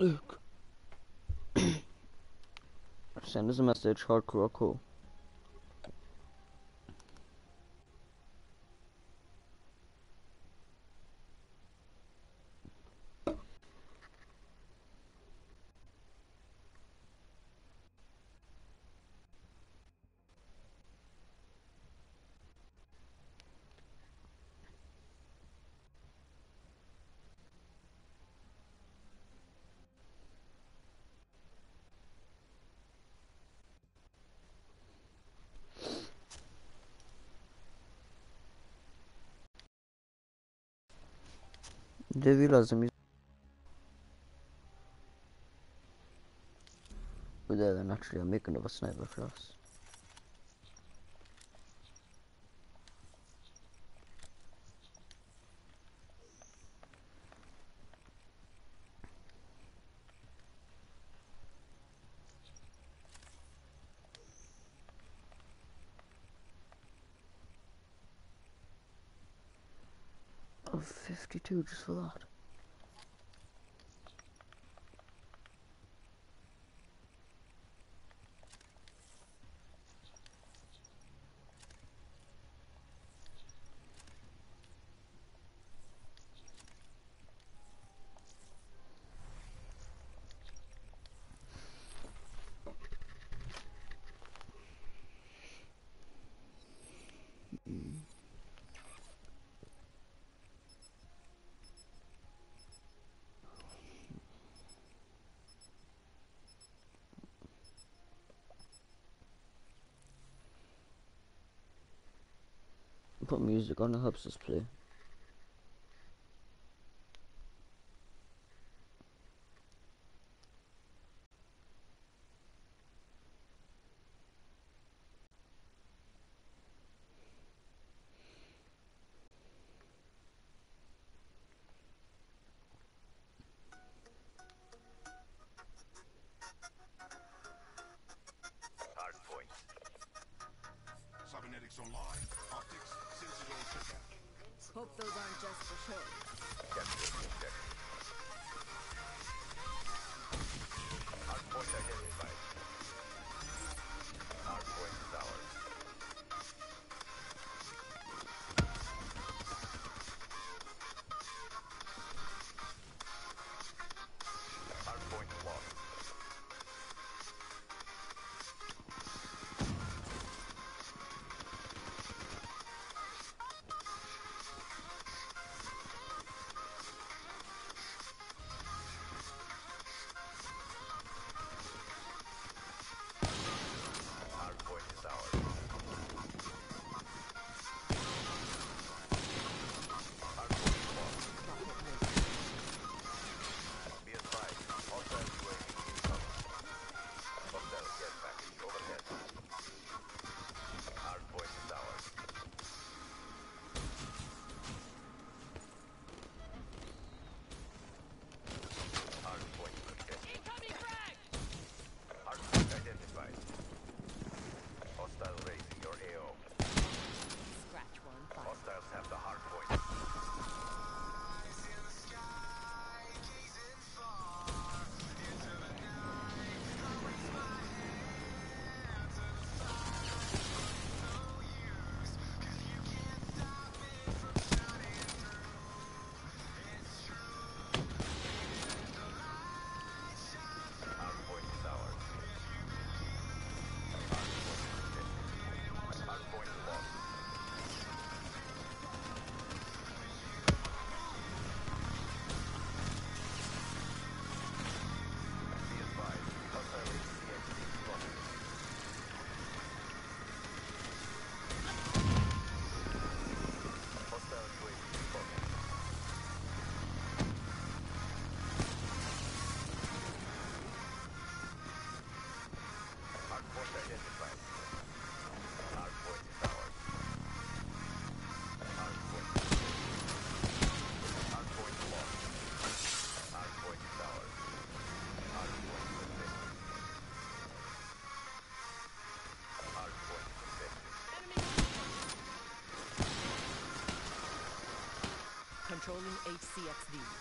Send us a message, hardcore cool. ödevi lazım. I'm Making of a sniper class. 52 just for that. music on the hubs display. Controlling HCXD.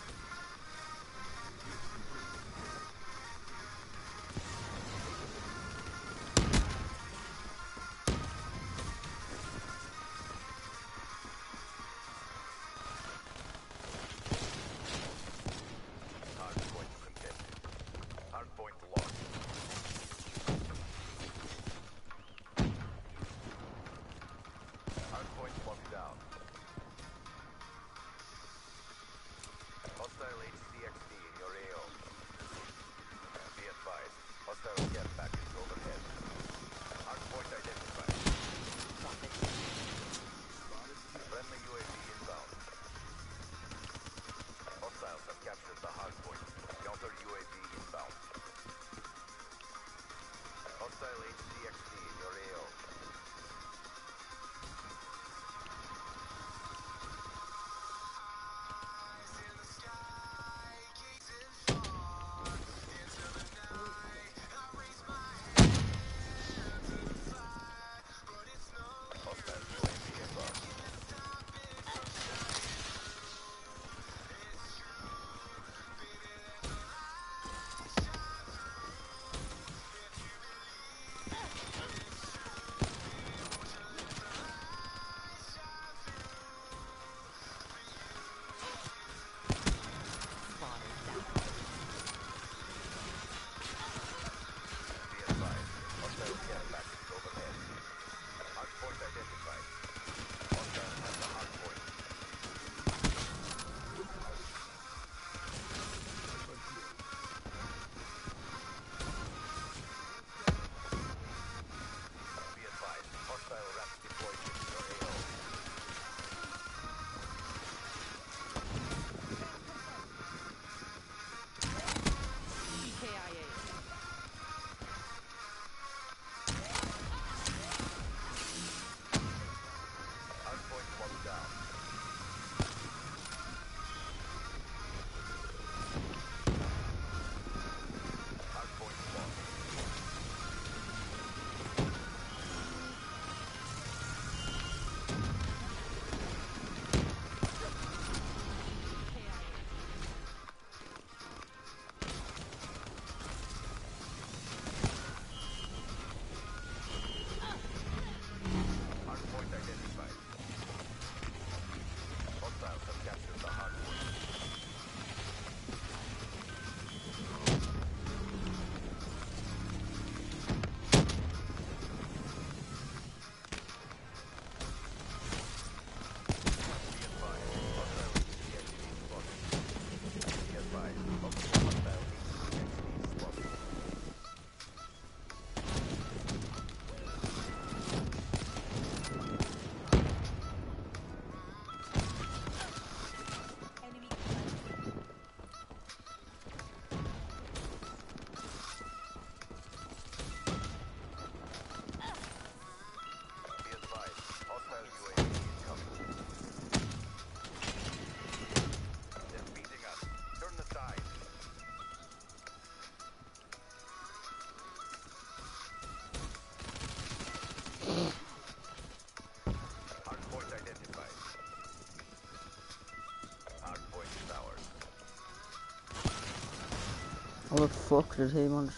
How the fuck did he manage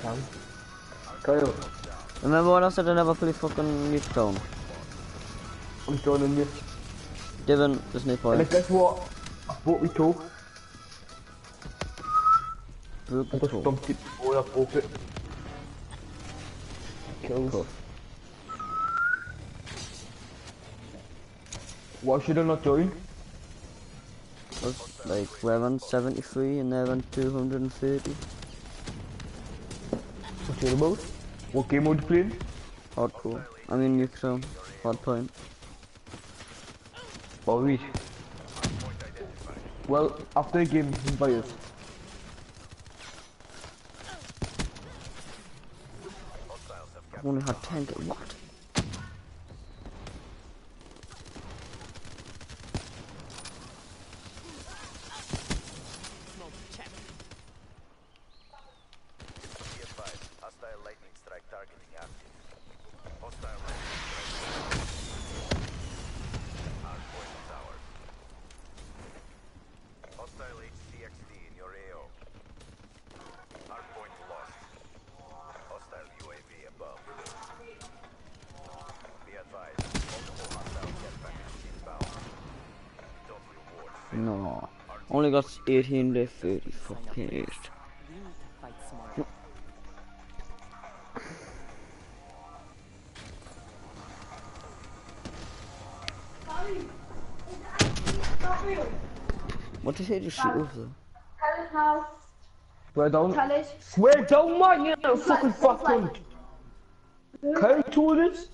Hello, you cunt. Kyle, Remember when I said I never play fucking Nuketown? I'm joining you. Devon, there's no And guess what? I bought me two. Broke I just dumped it before I bought it. Kills. Cool. Why should I not join? was like we're on 73 and they're on 230. It about? What game mode you playing? Hardcore. I mean Nuketown. Um, hard point. Always. Well, after game. I've only had 10 get what? 1830 fucking years. What did he just shoot off though? Tell Swear down. Tell Swear down, man, you fucking fucking. Carry two do this?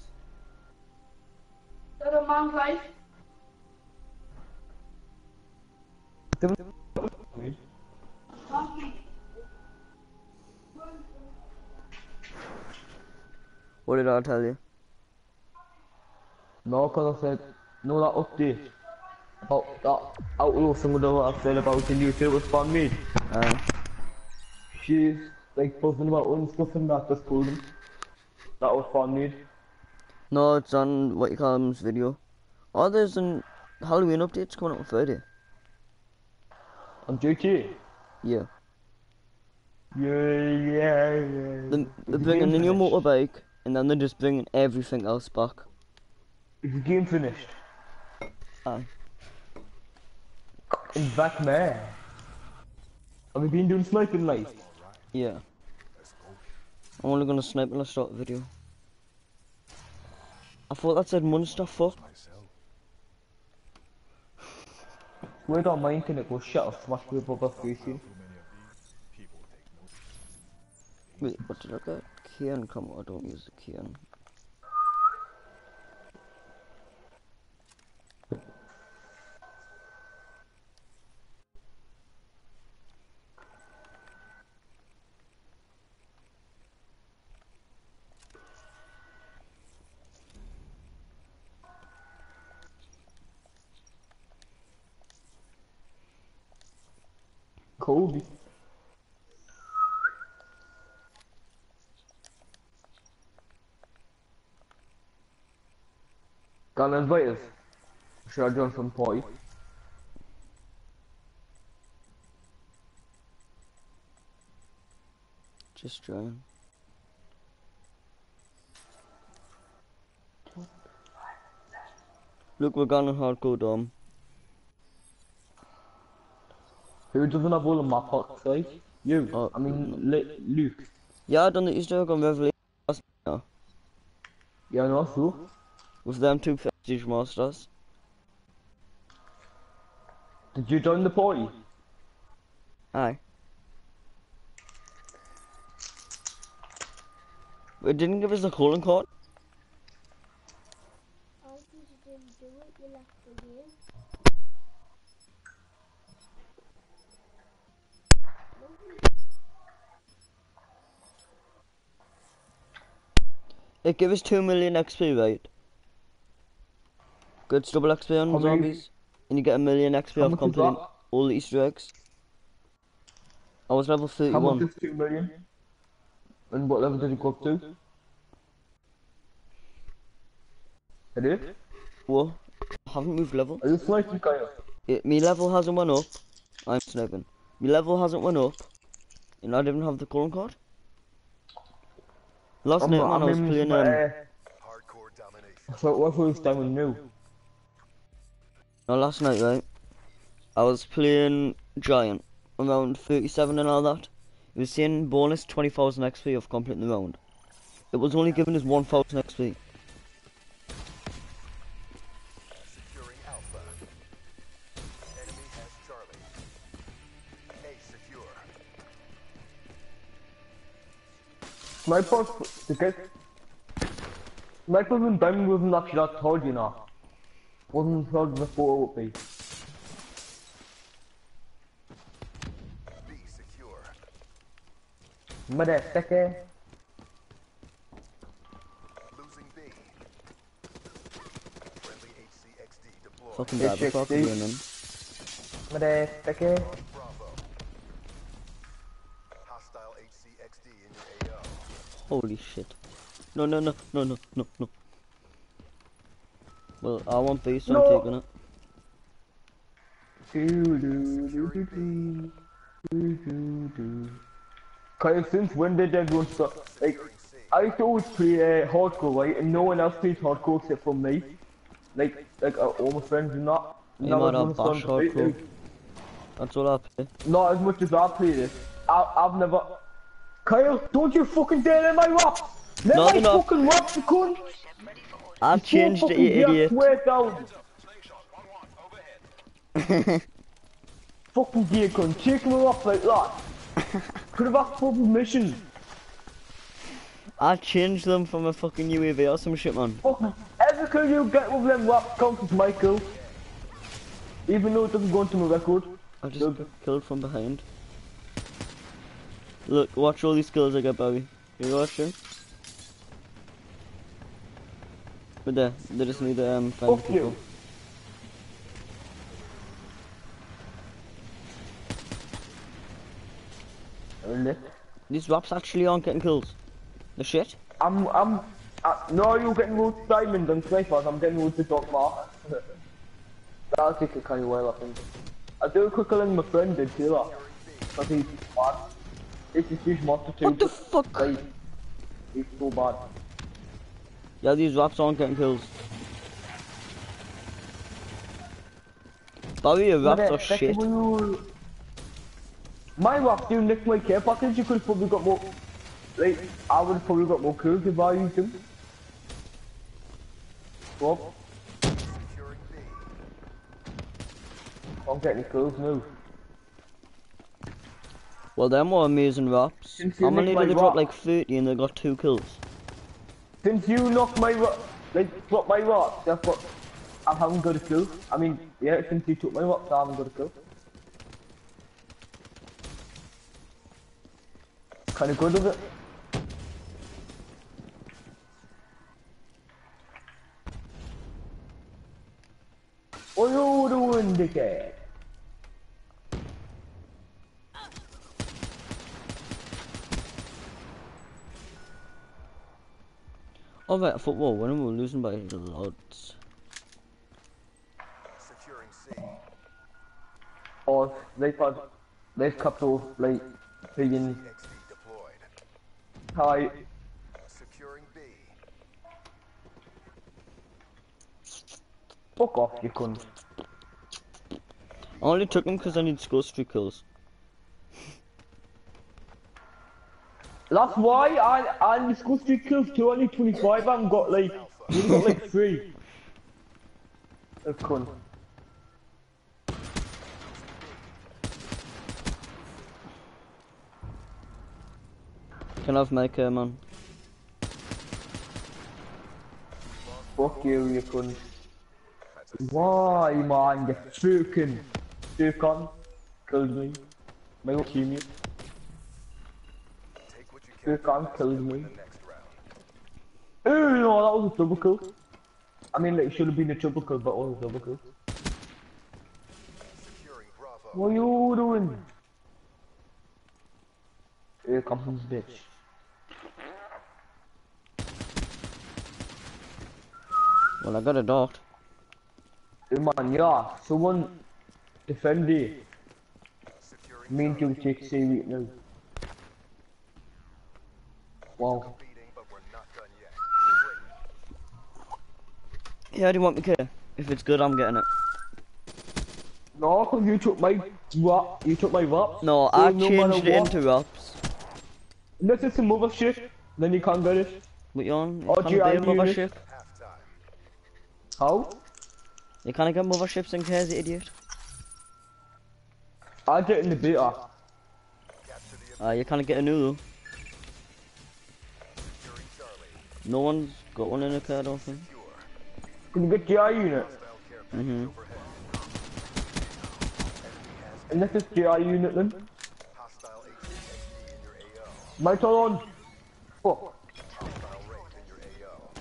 Because I said, no, that update. About that outlaw thing that I said about the new was fan made. Uh, She's like buzzing about and stuff and that just told him. That was fan made. no, it's on what you call him's video. Oh, there's an Halloween update's coming up on Friday. On JK. Yeah. Yeah, yeah, yeah. They, they're bringing a new motorbike and then they're just bringing everything else back. Is the game finished? Aye. In back man. Have you been doing sniping live? Yeah. I'm only gonna snipe when I start the video. I thought that said monster fuck. Where on my internet goes shut off smash with above facing. Wait, what did I get? Kian, come on, I don't use the Kian. Kobe. Invite us. Should I join some party? Just trying. Look, we're gonna hardcore dom. Who doesn't have all the map pots, guys? You. Oh, I mean, Li- Luke. Yeah, I done the Easter egg on Revelation Yeah, no, true. with them two prestige masters. Did you join the party? Aye. It didn't give us the calling card. How did you didn't do it? You left the game. It gave us 2 million XP, right? Good double XP on How many- zombies. And you get a million XP off completing all the Easter eggs. I was level 31. How much 31. is 2 million? And what level did you go up to? It is? Whoa. I haven't moved level. Are you sniping? It, me level hasn't went up. I'm sniping. Me level hasn't went up. And I didn't have the calling card. Last I'm night, man, I was playing, um, Hardcore domination. So what was with new? No, last night, right? I was playing Giant, around 37 and all that. It was saying bonus 20,000 XP of completing the round. It was only giving us 1,000 XP. Securing Alpha. Enemy has Charlie. A secure. Snipers, to get... Snipers and diamond wasn't actually that hard, you know. Wasn't as hard as I thought it would be. B secure. Motherfucker. Losing B. Friendly HCXD deployed. Fucking bad, the fuck 60. are doing Motherfucker. Bravo. Hostile HCXD in your AO. Holy shit. No, no, no, no, no, no, no. Well, I want B, so No. I'm taking it. Do, do, do, do, do. Do, do, do. Kyle, since when did everyone start? Like, I used to always play uh, hardcore, right? And no one else plays hardcore except for me. Like, like uh, all my friends and that. You Now might have bash starting to play, hardcore. like, That's all I play. Not as much as I play this. I, I've never. Kyle, don't you fucking dare in my rap! Let No, my they're fucking rap, you cunt! I've changed it, you idiot. Swear down. Slingshot 1-1 overhead. Fucking gear cunt, take me off like that. Could have asked for permission. I changed them from a fucking UAV or some shit, man. Fucking every kill you get with them rap counts kill. Even though it doesn't go into my record. I just Look. killed from behind. Look, watch all these kills I get, Barry. You watching? But there, they just need to um, find Fuck people. you. Really? These raps actually aren't getting kills. The shit? I'm, I'm, uh, no, you're getting road to diamond and snipers, I'm getting road to dog mark. That'll take a kind of while, I think. I do quicker than my friend did, too, that. But he's bad. It's a huge monster too. What the fuck? Like, he's so bad. Yeah, these raps aren't getting kills. Barry, your raps are shit. when My rap do nick my care package, you could probably got more, like, I would have probably got more kills if I used them. B. I'm getting kills now. Well, they're more amazing you How many did they drop? Like 30 and they got two kills. Since you knocked my rock, like, dropped my rock, that's what, I haven't got a kill. I mean, yeah, since you took my rock, I haven't got a kill. Kinda good of it. What you doing, dickhead? Oh, right, football, when we're losing by lots. Securing C. Or they've had, they've kept off, like, being. Hi. Securing B. Fuck off, you cunt. I only took him because I need score streak kills. That's why I I discussed your kills to only 25 and got like you got like three. A cunt. Can I have my care, uh, man? Fuck you, you cunt. Why man, you fucking fucking killed me. My teammate Take what you can fucking killed me. round. Oh no, that was a double kill. I mean, like, it should have been a triple kill, but it was a double kill. What are you doing? Here comes this bitch. Well, I got a dot. Hey man, yeah, someone defend it. Securing Mean to take save it now. Wow. beating, but we're not done yet. Yeah, I do want me care. If it's good, I'm getting it. No, cause you took my rap, you took my rap. No, So I no changed it into wraps. Unless it's some other shit, then you can't get it. What you on? You Oh, can't gee, I be a mothership. How? You can't get motherships in cares, idiot. I get in the beta. Capture the Uh, you can't get a noodle. securing No one's got one in a car, I don't think. Can you get GI unit? Spell care package Mhm. And this is GI unit then. Hostile HCXD in your AO. My turn on. Fuck. Hostile ranked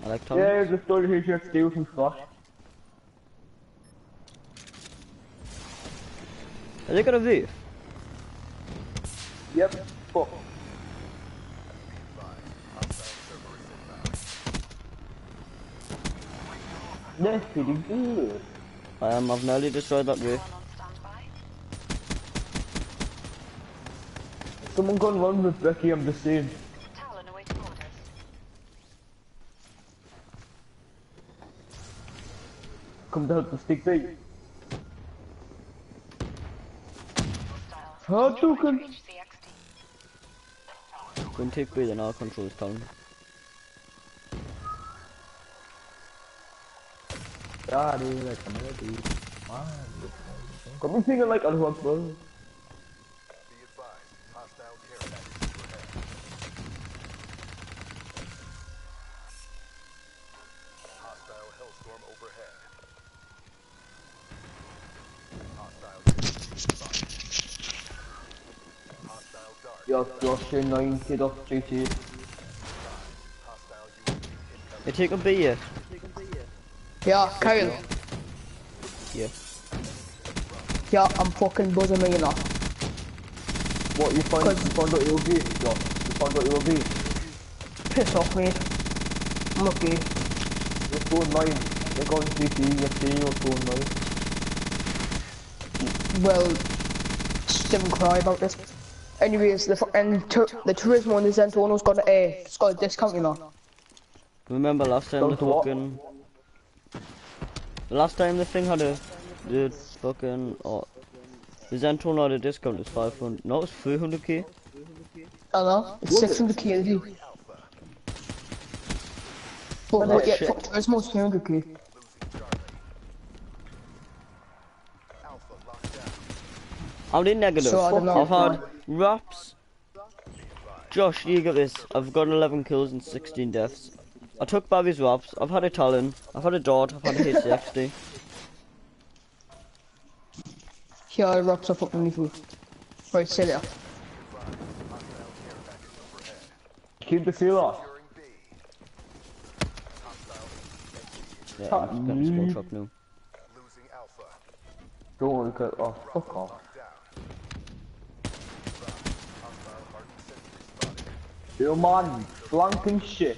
in. I like Tom. Yeah, the story here just steal some stuff. Has it got a roof? Yep. Fuck. Yes, pretty good. Um, I've nearly destroyed that roof. Someone gone run with Becky, I'm just saying. Come to help the stick bait. How to con- the XD. Go and take B, then Be advised, hostile care package overhead. Hostile hellstorm overhead. Hostile spotted. Hostile dart. You're Josh 9 kid off JT. Hostile UAV incoming. You take a B yet? Yeah, Kyle. Yeah. Yeah, I'm fucking buzzing me, you know. What, you find, Cause- you found out you'll be? Josh, you found out you'll be? Piss off, mate. I'm okay. You're so annoying. They're going JT, you say you're so annoying. Well, just didn't cry about this. Anyways, the fucking tur the Turismo and the Zentorno's got a, it's got a discount, you know. Remember last time the Don't what? Fucking... Last time the thing had a... The fucking... Oh, the Zenton had a discount, it's 500... No, it's 300k. I know, it's 600k, isn't it? But, Oh, but yeah, shit. fuck, Turismo's 300k. Losing Charlie. Alpha locked down. I'm in negative. So I don't know, I've had man. wraps. Josh, you got this. I've got 11 kills and 16 deaths. I took Barry's wraps. I've had a Talon. I've had a Dart. I've had a HCXD. Here, I wrapped up fucking food. Right, sit there. Keep the seal off. Securing B. Hostile HCXD. Yeah, I'm getting small truck now. Losing Alpha. Don't want to cut off. Fuck off. Locked down. Hostile hardened sentry spotted. Yo man, flanking shit.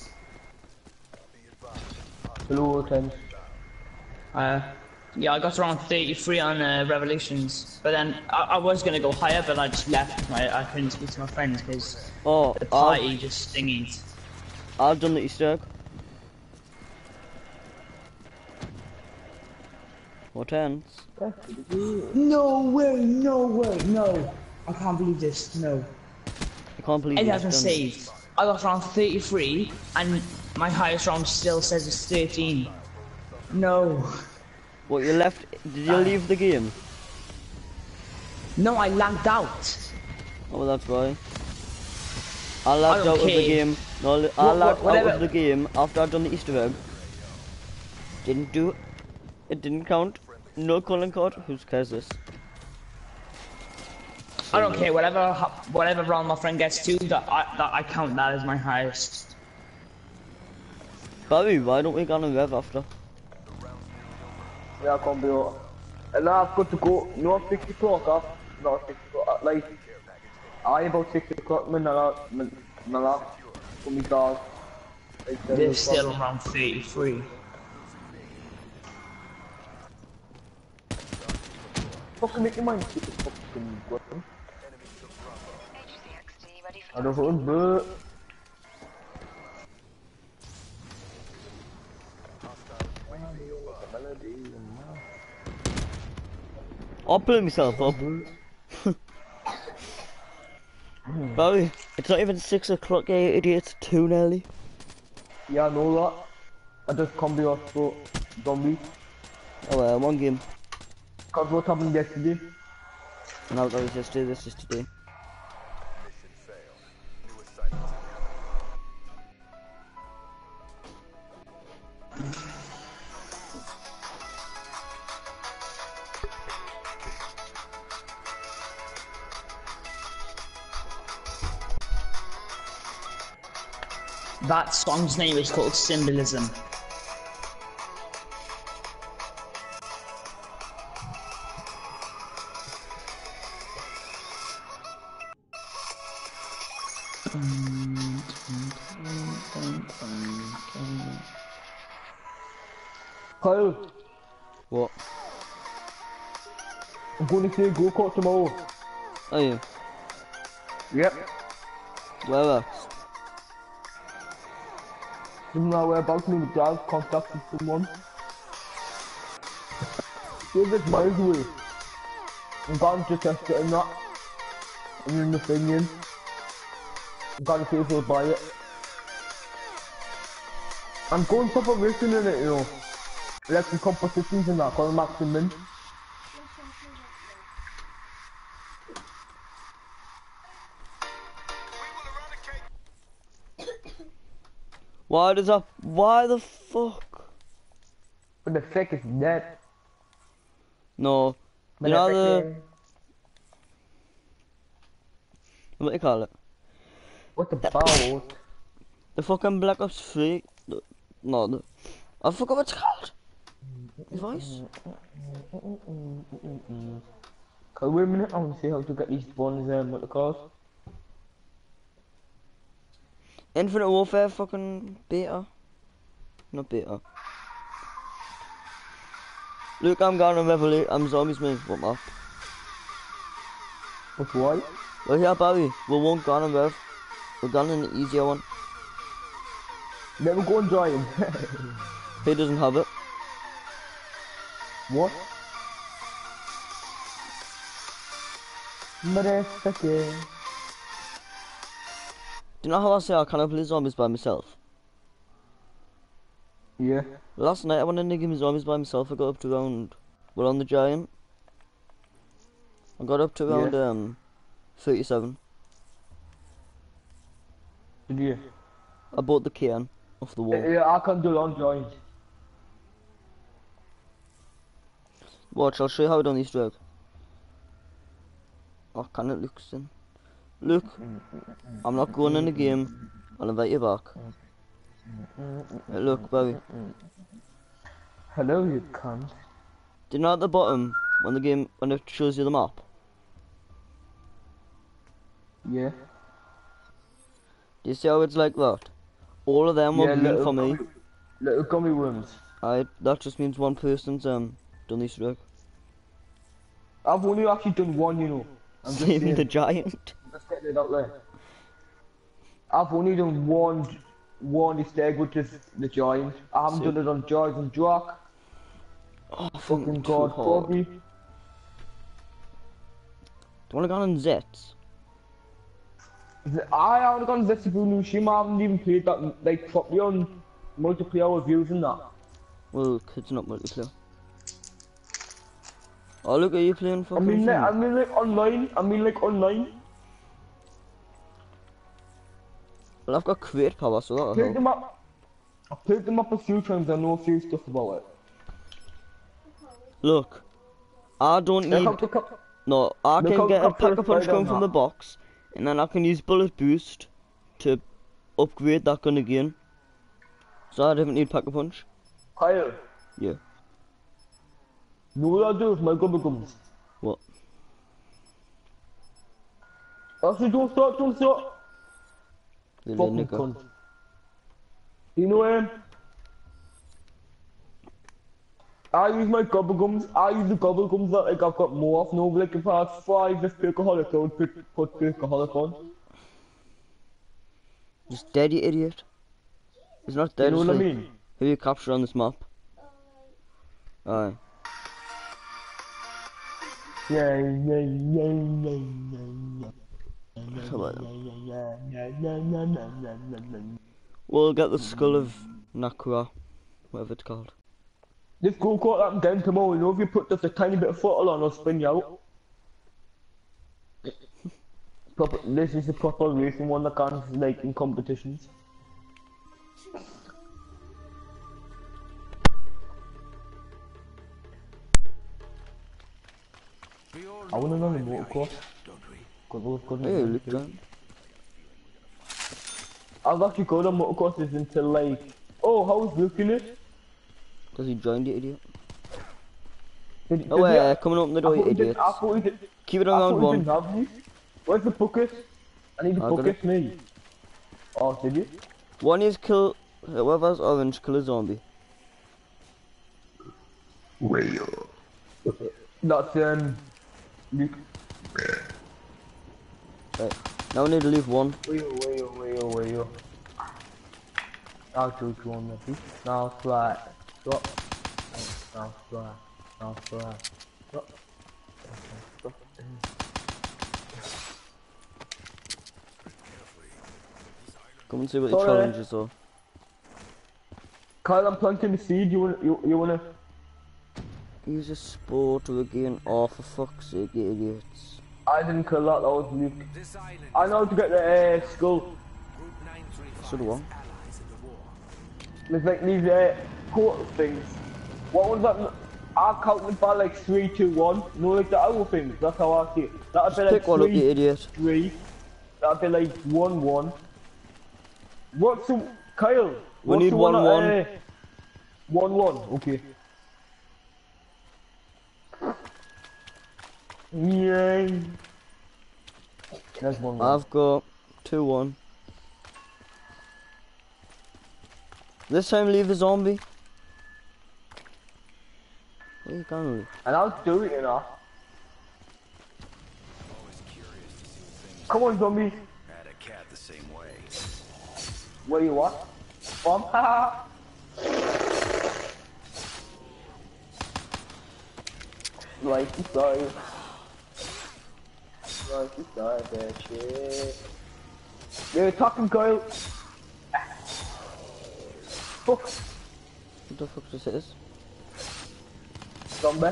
Hello, ten. Uh, yeah, I got around 33 on uh, Revelations, but then I, I was gonna go higher, but I just left. My, I couldn't speak to my friends because Oh, the I've, party just stingied. I've done the Easter egg. What ends? No way, no way, no. I can't believe this, no. I can't believe It you've hasn't saved. I got around 33, and my highest round still says it's 13. No. What, you left? Did you ah. leave the game? No, I lagged out. Oh, that's why. I lagged out of the game. No, I Wha- wha- lagged out of the game after I'd done the Easter egg. Didn't do it. It didn't count. No calling card. Who cares this? I don't care, whatever whatever round my friend gets to, that I, that I count that as my highest. Barry, why don't we go on a rev after? Yeah, I can't be out. And now I've got to go, not 6 o'clock off, not 6 o'clock, like, I about 6 o'clock, man, my, my, my last, for me dog. Like, seven They're still around 33. Fucking make your mind keep it fucking for I don't know, but... I'll pull myself up. Barry, it's not even 6 o'clock yet, er idiot. It's 2 nearly. Yeah, I know that. I just can't be off for zombie. Oh well, er one game. Cause what happened yesterday? No, that was yesterday, this is today. That song's name is called Symbolism. Kyle, What? I'm going to say go kart tomorrow. Are you? Yep. Where else? Doesn't matter whereabouts me with contact with someone. Give it miles away. I'm going to test it and that. I'm in the thing in. I'm going to pay for buy it. I'm going to proper racing in it, you know. The competitions and that, called maximum. Why does that? Why the fuck? But the fuck is that? No. But You know the what do you call it? What the balls? The fucking Black Ops 3. The, no, the, I forgot what it's called. Voice. Okay, wait a minute, I want to see how to get these bonus um, what the cars. Infinite Warfare fucking beta. Not beta. Look, I'm going on Revolut. I'm zombies man. What map? What's why? Well, yeah, Barry. We won't go on Rev. We're going in the easier one. Never go and join. He doesn't have it. what? Motherfucker. Do you know how I say I can't play zombies by myself? Yeah. Last night I went in the game zombies by myself. I got up to round. We're on the giant. I got up to Yeah. round um, 37. Did you? I bought the can off the wall. Yeah, I can't do long join. Watch, I'll show you how I done this drugs. Oh, can it look in? Look, I'm not going in the game. I'll invite you back. Hey, look, Barry. Hello, you cunt. Do you know at the bottom when the game when it shows you the map? Yeah. Do you see how it's like that? All of them were yeah, little for me. Little gummy worms. I that just means one person's um done this work. I've only actually done one, you know. I'm saying, the giant. Getting it out there. I've only done one, one Easter egg, which is the giant. I haven't Sick. done it on Jaws and Jack. Oh, Fucking God. Bobby. Do you wanna go on Zets? I haven't gone Zetsubou no Shima, I haven't even played that like properly on multiplayer reviews and that. Well, it's not multiplayer. Oh look, are you playing I fucking? mean, like, I mean like online. I mean like online. Well, I've got crate power, so that'll Played help. them up. I picked them up a few times. I know a few stuff about it. Look, I don't need. how- look how- No, I can get a pack a punch gun from the box, and then I can use bullet boost to upgrade that gun again. So I don't need pack a punch. Kyle. Yeah. Know what I do with my gobble gums? What? Actually, don't start, don't start. The Fucking cunt. You know him? I use my gobble gums. I use the gobble gums that like I've got more of. No, like if I had five, this Perkaholic, I would put, put Perkaholic on. He's dead, you idiot. He's not You dead. know what I mean? Who you capture on this map? Aye. Yeah, yeah, yeah, yeah, yeah, yeah. We'll get the skull of Nakura, whatever it's called. This go kart that I'm getting tomorrow, you know, if you put just a tiny bit of throttle on, it'll spin you out. Proper, this is the proper racing one that counts like in competitions. I wanna know the why we are motocross. Here, don't we? Good luck, good Hey, luck. look down. I've actually gone on motocrosses until like, oh, how's Luke in it? Because he joined you, idiot. Did, Oh, did he- uh, coming up the door, thought you he did- idiots. I thought he did. Keep it I on round one. didn't have these. Where's the bucket? I need a I got bucket, me. Oh, did you? One is kill whoever's orange, kill a zombie. That's um, Luke. Right. Now we need to leave one. Wayo, wayo, wayo, wayo. Now choose one, maybe. Now fly. Drop. Now fly. Now fly. Drop. Drop. Come and see what the Sorry. challenges are. Kyle, I'm planting the seed. You wanna, you, you wanna? Use a spore to again. Oh, for fuck's sake, idiots. I didn't kill that. That was Luke. I know how to get the uh, skull. Group 935 So do I. allies in the war. There's like these uh, portal things. What was that? I counted by like three, two, one. No, like the owl things. That's how I see it. That'd be like Pick one up, you three, idiot. three. That'd be like one, one. What's the Kyle? We what's need the one, that, one. uh, one, one. Okay. Yay. There's one. one. I've got two one. This time leave the zombie. Where you going leave? And I'll do it, you know. Come on, zombie. Had a cat the same way. Where you what? From? Haha. Like you sorry. Like you sorry, that shit. You're talking, Kyle. Fuck, What the fuck this is? zombie.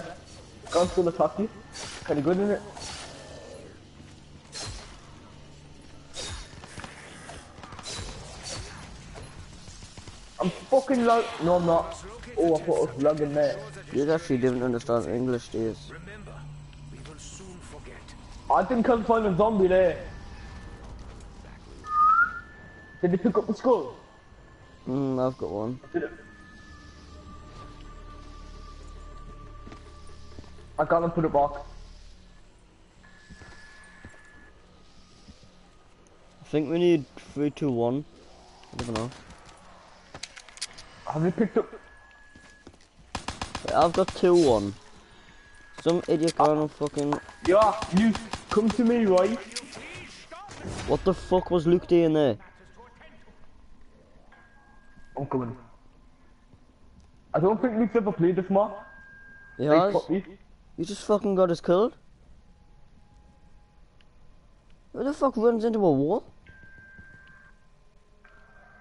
Can't still attack you. Kinda good in it. I'm fucking low. No, I'm not. Oh, I thought I was lagging there. You actually didn't understand English, do you? Remember, we will soon forget. I think I can find a zombie there. Did they pick up the skull? Hmm, I've got one. I got them put it back. I think we need three, two, one. I don't know. Have you picked up? Wait, I've got two, one. Some idiot going on fucking. Yeah, you come to me, right? What the fuck was Luke doing there? I'm coming. I don't think Luke's ever played this map. He has. properly. You just fucking got us killed. Who the fuck runs into a wall?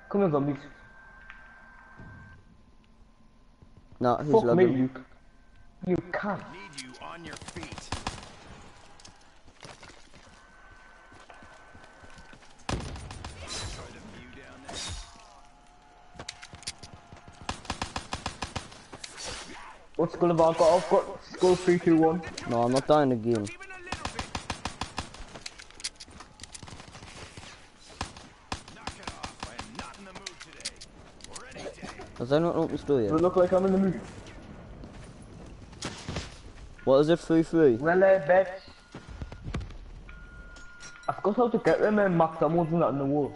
Come here, zombies. Nah, he's Fuck me. Luke. You can't. What skull have I got? I've got skull 321. No, I'm not dying again. Even a little bit. Knock. I not in the mood today. Or any day. Has I not opened store Does it look like I'm in the mood? What is it, 3-3? Well, uh, bet. I forgot how to get them and max ammos and that in the wall.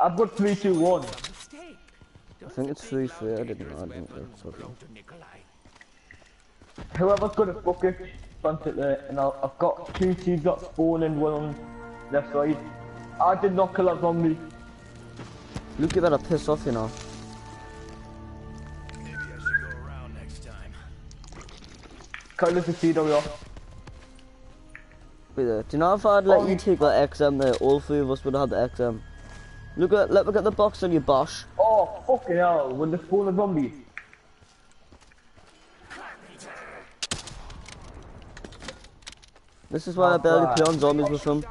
I've got 321. I think it's 3-3, I didn't know, I didn't know. It's okay. Whoever's got a bucket, plant it there, and I'll, I've got two seeds that spawn and one on left side. I did not kill that zombie. Luke, you better piss off, you know. Maybe I should go around next time. Kyle is a seed over here. Wait there. Do you know if I'd let Oh, you take that XM there, all three of us would have had the XM. Look at, let me get the box on your Bosh. Oh, fucking hell, when they spawn a zombie. This is why I barely play on zombies with him.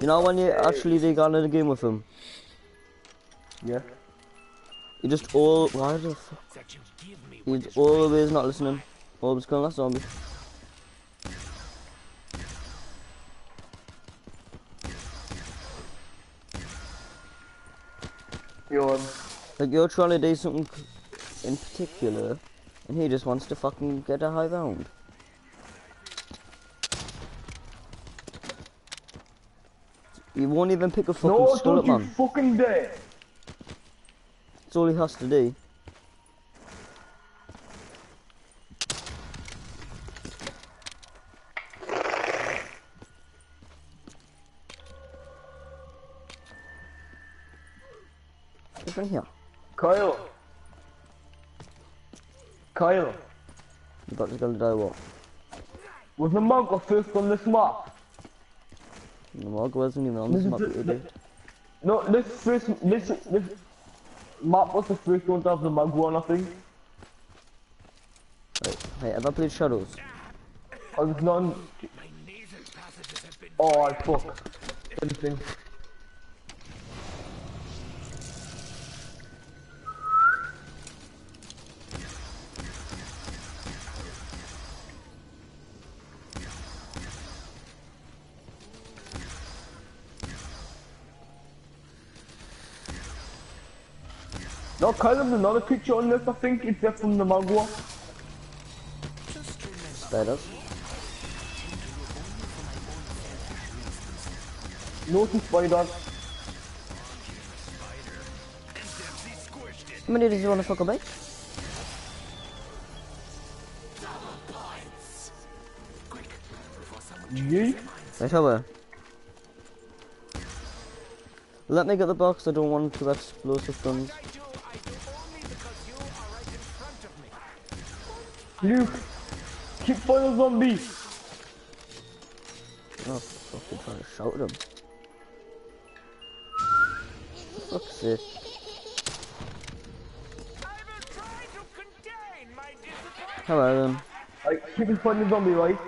You know when you actually dig on in a game with him, Yeah. you just all, why the fuck? That you give me He's always not listening. Always killing that zombie. Um, Like you're trying to do something in particular, and he just wants to fucking get a high round. You won't even pick a fucking no, skull up, don't you fucking dare. That's all he has to do. In here? Kyle. Kyle. You about to go to die what? Was the Mongo first on this map? The mug wasn't even on this This map, the- the- No, this first, this, this map was the first one to have the Mug one, I think. Right. Hey, ever played Shadows? I. My nasal passages have been Oh, I fuck. Anything. No, there's another picture on this, I think. It's there from the Magua. Spiders. Notice spiders. How many does he want to fuck about? Yee. Right, well? Let me get the box, I don't want to explosive guns. Luke. Keep fire zombies. Oh, fucking trying to shout at him. Fuck's sake. I will try to contain my disappointment. Hello then. Right, keep fighting the zombie, right?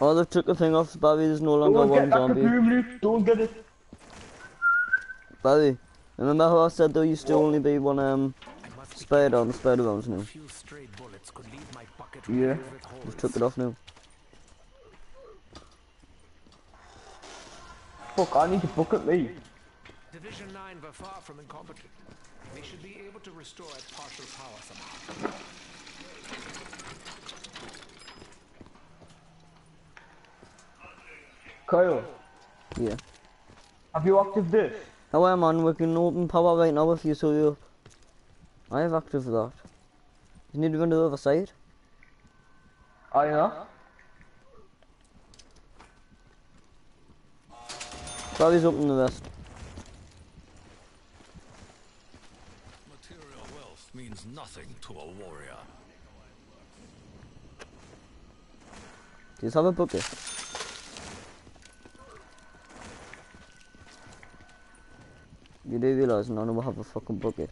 Oh, they've took the thing off Barry, there's no longer Don't one zombie. Luke. Don't get it. Barry, remember how I said there used to only be one um spider on the spider rounds now? few stray bullets could leave my pocket Yeah. riddled with holes. They've took it off now. Fuck, I need to fuck at me. Division 9 were far from incompetent. They should be able to restore its partial power somehow. Kyle, Yeah. have you active this? Oh, yeah, man, we can open power right now if you saw you up. I have active that. You need to run to the other side. I know. Barry's open the rest. Material wealth means nothing to a warrior. Do you have a bucket? You do realise none of us have a fucking bucket.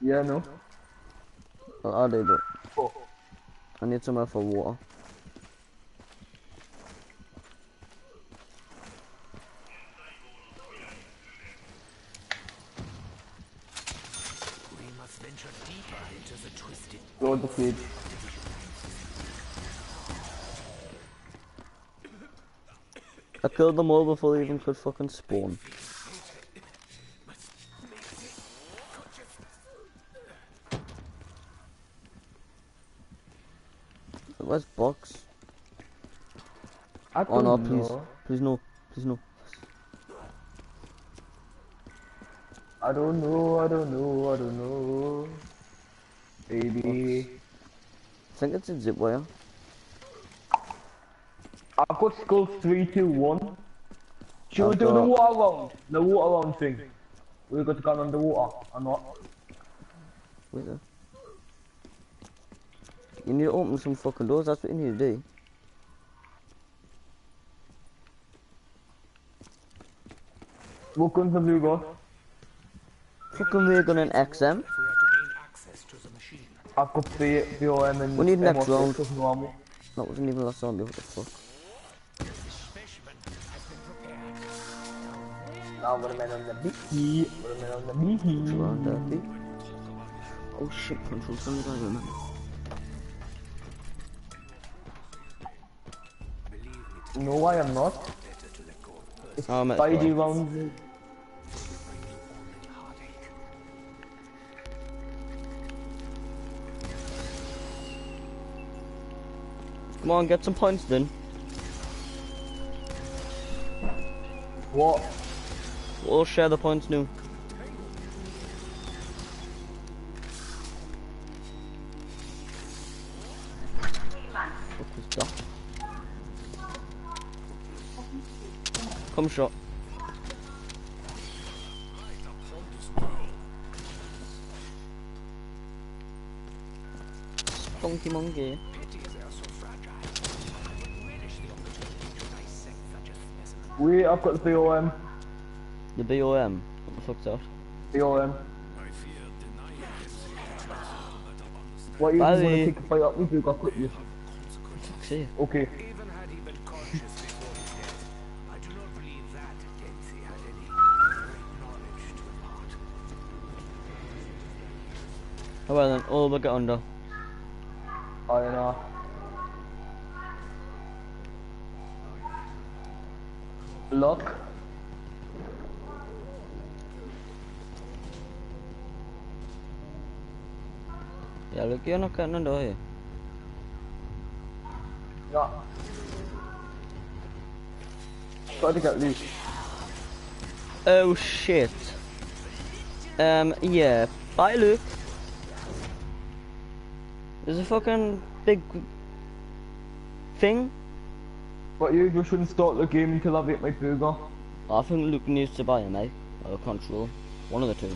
Yeah, no. Well, I do, but Oh. I need somewhere for water. We must venture deeper into the twisted Go with the feed. I killed them all before they even could fucking spawn. Oh no, please, please no, please no. I don't know, I don't know, I don't know. Baby. I think it's a zip wire. I've got skulls 3, 2, 1. Should we do the water round? The water round thing. We've got to go underwater or not? Wait there. You need to open some fucking doors, that's what you need to do. What guns have you got? Fucking ray gun and XM. we are gonna the machine. I've got the BOM and We need next M16 round. with no. That wasn't even last zombie, what the fuck. Specimen has been prepared. Now we're the man on the beaky. We're the man on the beaky. Around there, beat. Oh shit, control center, I remember. No, I am not. It's Oh, I'm at Come on, get some points then. What? We'll share the points now. What was that? Come shot. Funky monkey. Wait, I've got the BOM. The BOM. What the fuck's that? BOM. I fear denying this that understand What you want to take a fight up with you? Got you. Okay. Even had he been conscious before his death, I do not believe that Dempsey had any great knowledge to impart. Alright then, all we get under. I know. Lock. Yeah, look, you're not getting under here. No. Try to get loose. Oh shit. Um, yeah. Bye, Luke. There's a fucking big thing. But you just shouldn't start the game until I've ate my burger. I think Luke needs to buy a mate or a control. One of the two.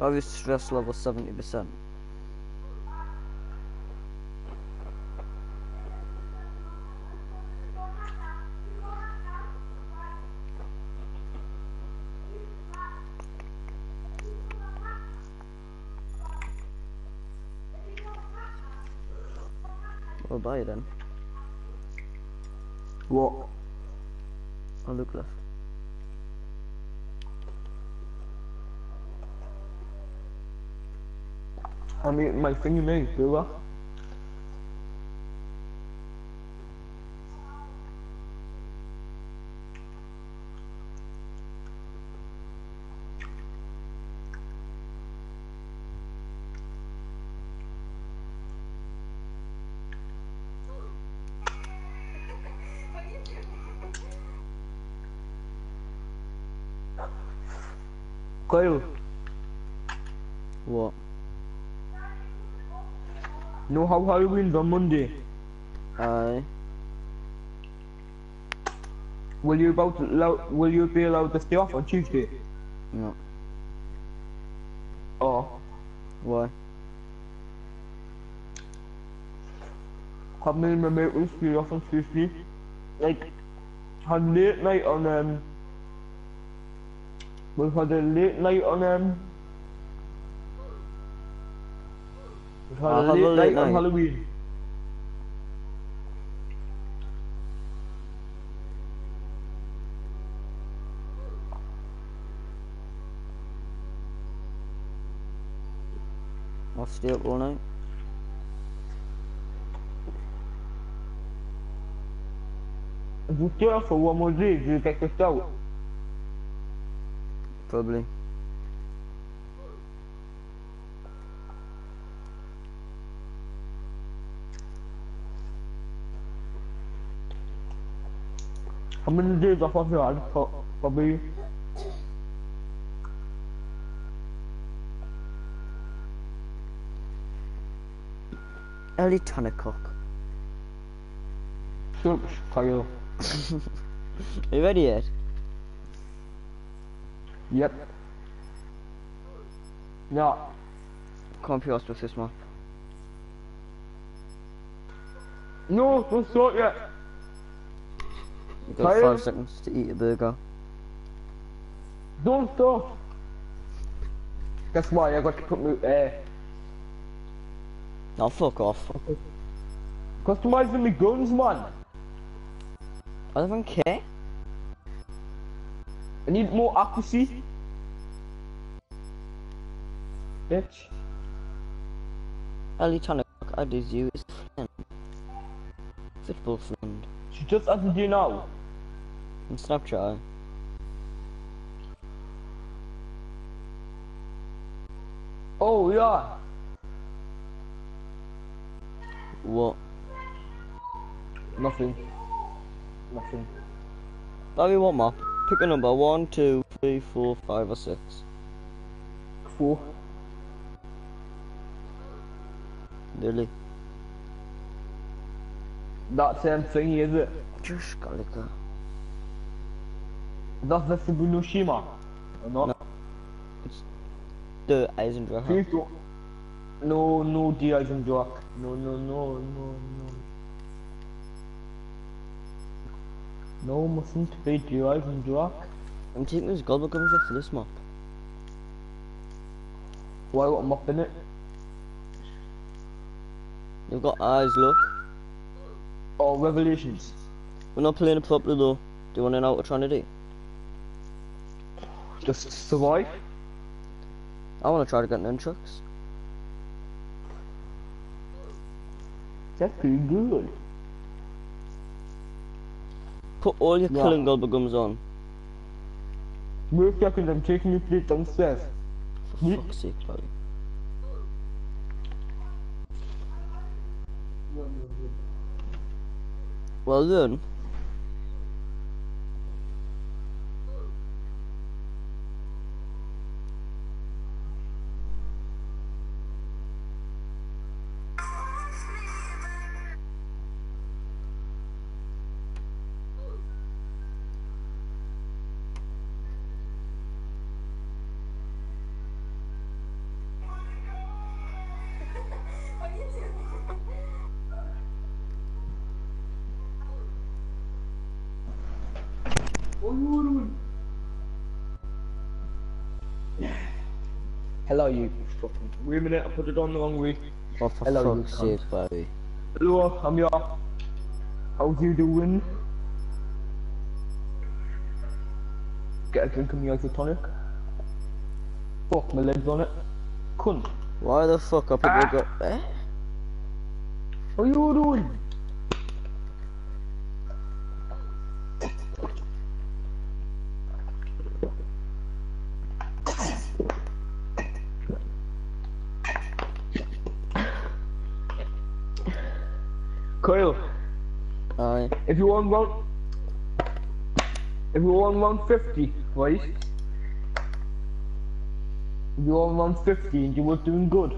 Obvious stress level 70%. Buy it then. What? I'll look left. I'm eating my thingy mate, burger. Kyle, What? No, how Halloween's on Monday? Aye. Will you about allow, will you be allowed to stay off on Tuesday? No. Oh, Why? have me and my mate will stay off on Tuesday. Like, had late night on um. We've had a late night on um. We've had I'll a late, a late night, on. Halloween. I'll stay up all night. If you stay off for one more day, you get kicked out? Probably. How many days off have you had? Pro- Probably. Early 10 o'clock. Shut up, Kyle. Are you ready yet? Yep. No. Can't be asked with this map. No, don't start yet. You've got Kyle? five seconds to eat a burger. Don't stop. That's why I got to put my uh, Now fuck off. customizing my guns, man. I don't even care. I need more accuracy. Bitch. 10 o'clock, I did you as friend. Football friend. She just added you now. On Snapchat. Oh yeah. What? Nothing. Nothing. Barry, what map? Pick a number. One, two, three, four, five, or six. Four. Really? That same thing, is it? Just got it. That's the Zetsubou no Shima. Or not? No. It's Der Eisendrache. Please don't. No, no, Der Eisendrache. No, no, no, no, no. No, mustn't be Der Eisendrache. I'm taking this Gobblegums off for this map. Why what I'm in it? You've got eyes, look. Oh, Revelations. We're not playing it properly though. Do you want to know what we're trying to do? Just survive. I want to try to get nunchucks. That's pretty good. Put all your Yeah. killing Gobblegums on. Wait a second, I'm taking your plate downstairs. For Ye- fuck's sake, Barry. Well done. Wait a minute, I put it on the wrong way. Oh, for Hello, you fuck's cunt. sake, Barry. Hello, I'm your. How's you doing? Get a drink of me isotonic. Fuck, my legs on it. Cunt. Why the fuck I put Ah. your go- eh? How you doing? If you want round, if you want round 50, right? you're around 50 and you were doing good.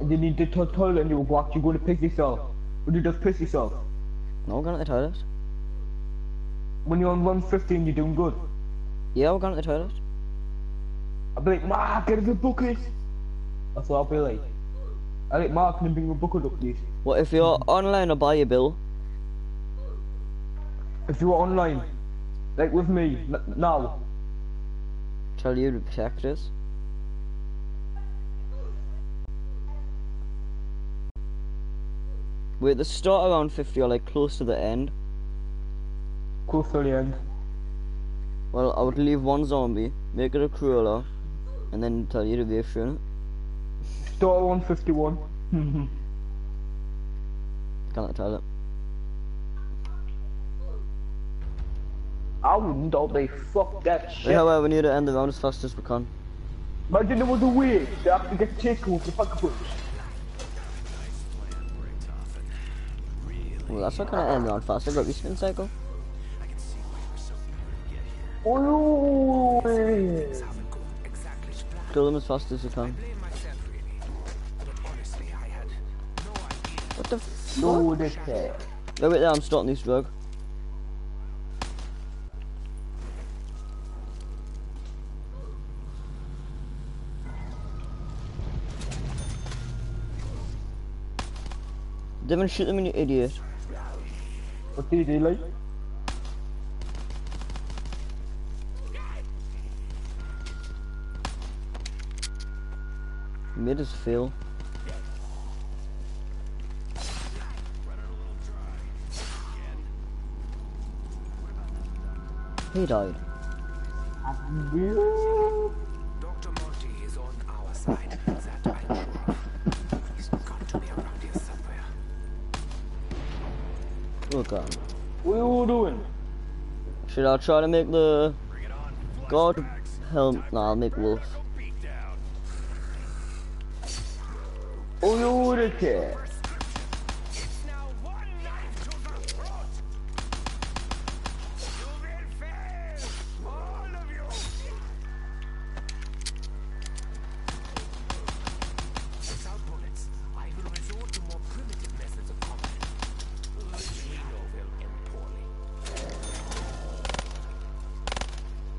And then you did to toilet and you were walked, you're going to piss yourself. Would you just piss yourself? No, we're going to the toilet. When you're on 150 and you're doing good. Yeah, we're going to the toilet. I'd be like, Mark, get a good bucket. That's what I'll be like. I like Mark can bring a bucket up, please. What if you're online or buy your bill? If you were online, like with me, now, Tell you to protect us. at the start around 50 or like close to the end. close to the end. Well, I would leave one zombie, make it a crueler, and then tell you to be sure. Start at 151. Can't tell it. I wouldn't, I'll be fuck that shit. However, we need to end the round as fast as we can. Imagine there was a way to actually get taken with the fucking punch. Well, that's not gonna end the round fast. I got spin cycle. Oh, Haven't gone exactly to plan. Kill them as fast as you can. Blame myself really. But honestly, I had no idea. What the f- no, this cat. No, wait there, I'm starting this drug. Devon, shoot them in you idiot. What do you do, like? Made us fail. He died. God. What are you doing? Should I try to make the God help? Nah, I'll make Wolf. Oh, you the cat.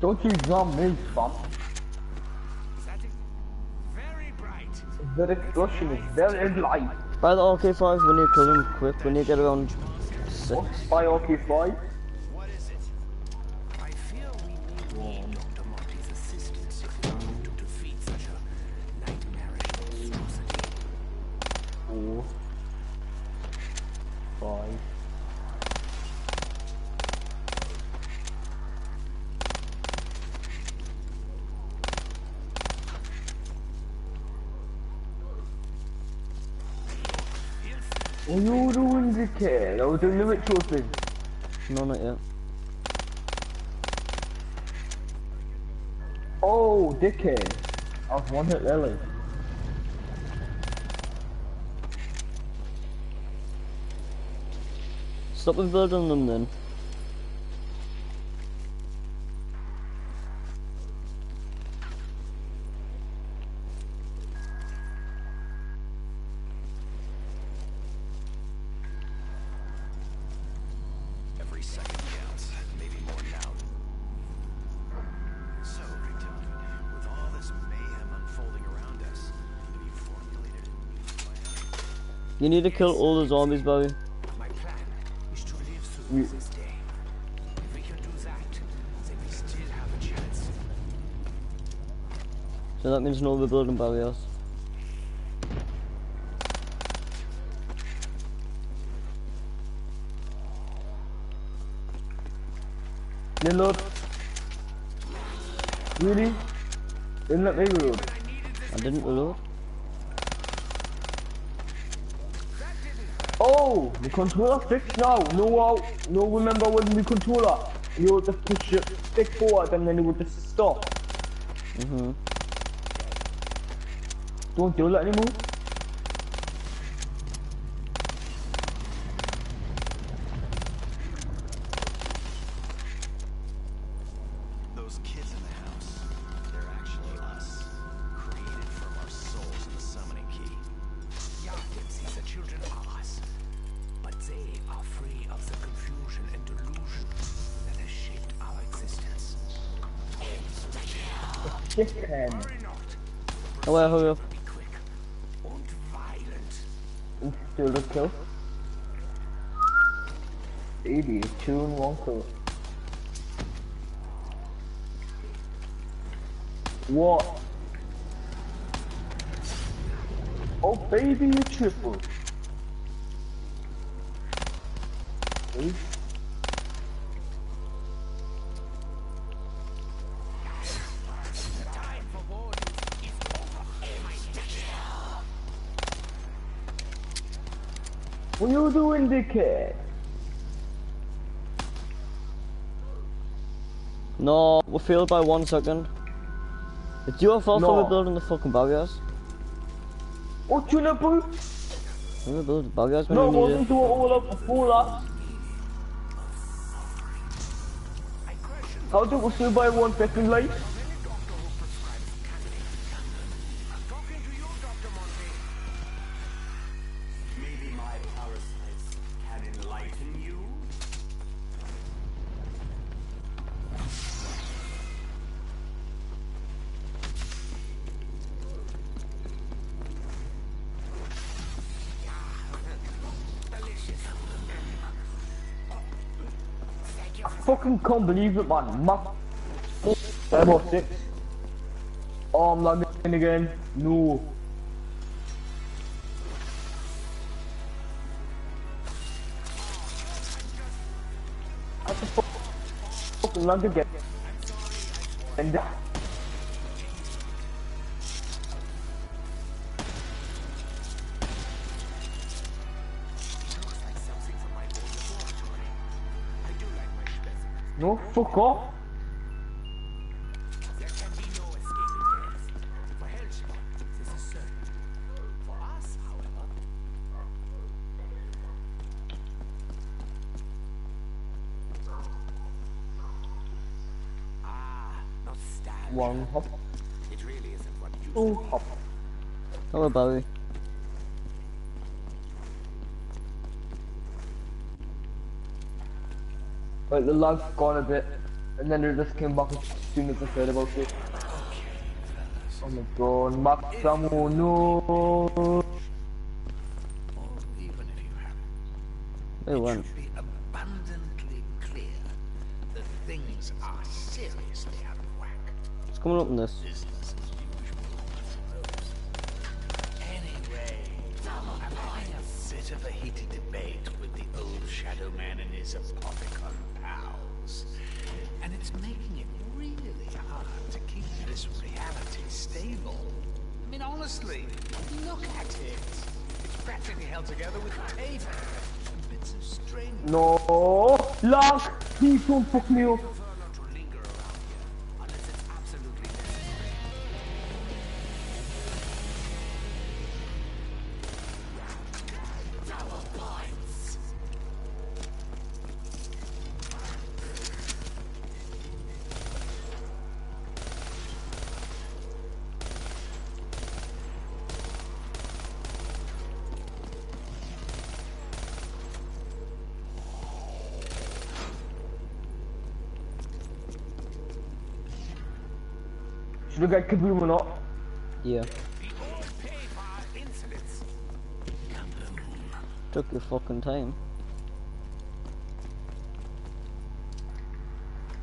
Don't you drum me, fam. That is very bright. The expression is very light. By the RK5, we need to kill him quick. Need to get around six. By RK5. Was doing the ritual thing. No, not yet. Oh, dickhead. I was one hit Lily. Stop with building them then. You need to kill all the zombies, Barry. My plan is to live through this day. If we can do that, then we still have a chance. So that means no rebuilding Bobby barriers. Reload. Really? Didn't let me reload. I didn't reload. Oh, the controller fixed now. No, uh, no. Remember when the controller, you would just push your stick forward and then it would just stop. Mhm. Don't do that anymore. Dickhead. Oh, wait, hurry up. Be quick and violent. And still a kill. 80, two and one kill. What? Oh baby, you triple. Doing, dickhead? No, we failed by one second. It's your fault for No. we building the fucking barriers. What you bro? We were building barriers when No, we wasn't do it all up before that. How did we still buy one second late? Can't believe it, man. Ma Level 6. Oh, I'm lagging again. No. I just fu- fucking lagged again. And uh, ah, fuck off. One hop, It really isn't what you two hop. Hello, Barry. Like the lag's gone a bit, and then it just came back as soon as I said about it. Oh my god, Max Ammo, no! Or even if you haven't. They went. should be abundantly clear that things are seriously out of whack. What's coming up in this? Please don't fuck Should we get Kaboom or not? Yeah. The old pay for our insolence. Took your fucking time.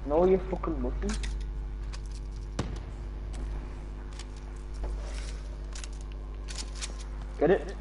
No, you fucking mustn't. Get it?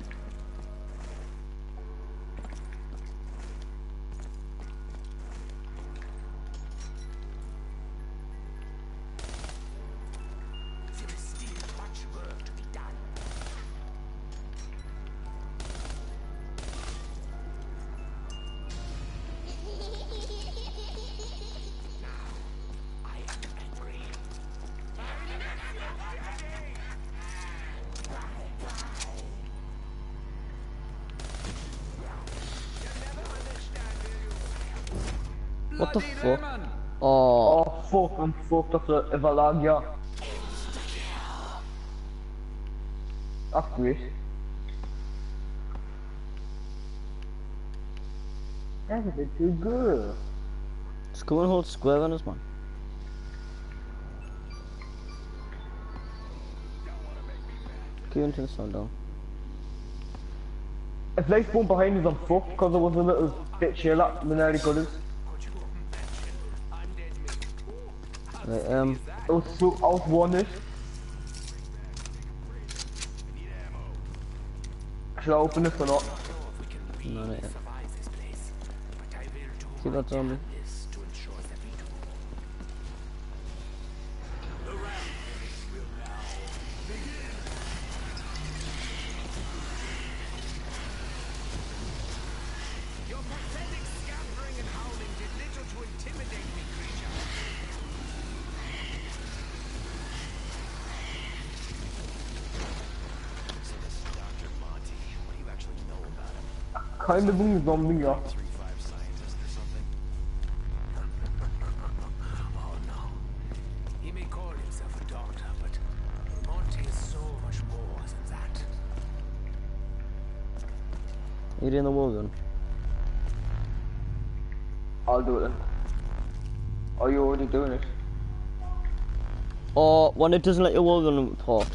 The fuck? Oh, Oh fuck, I'm fucked after if I lag, yeah. That's great. That's a bit too good. just come and hold square on us, man. queuing to the sun down. If they spawn behind us, I'm fucked because there was a little bit chill up the nearly got us. Right, um, I was so I was wanted. Should I open this or not? no, not yet. See that zombie? Much more than that. Are you doing the wall gun? I'll do it then. Are you already doing it? Oh, or when it doesn't let your wall gun report.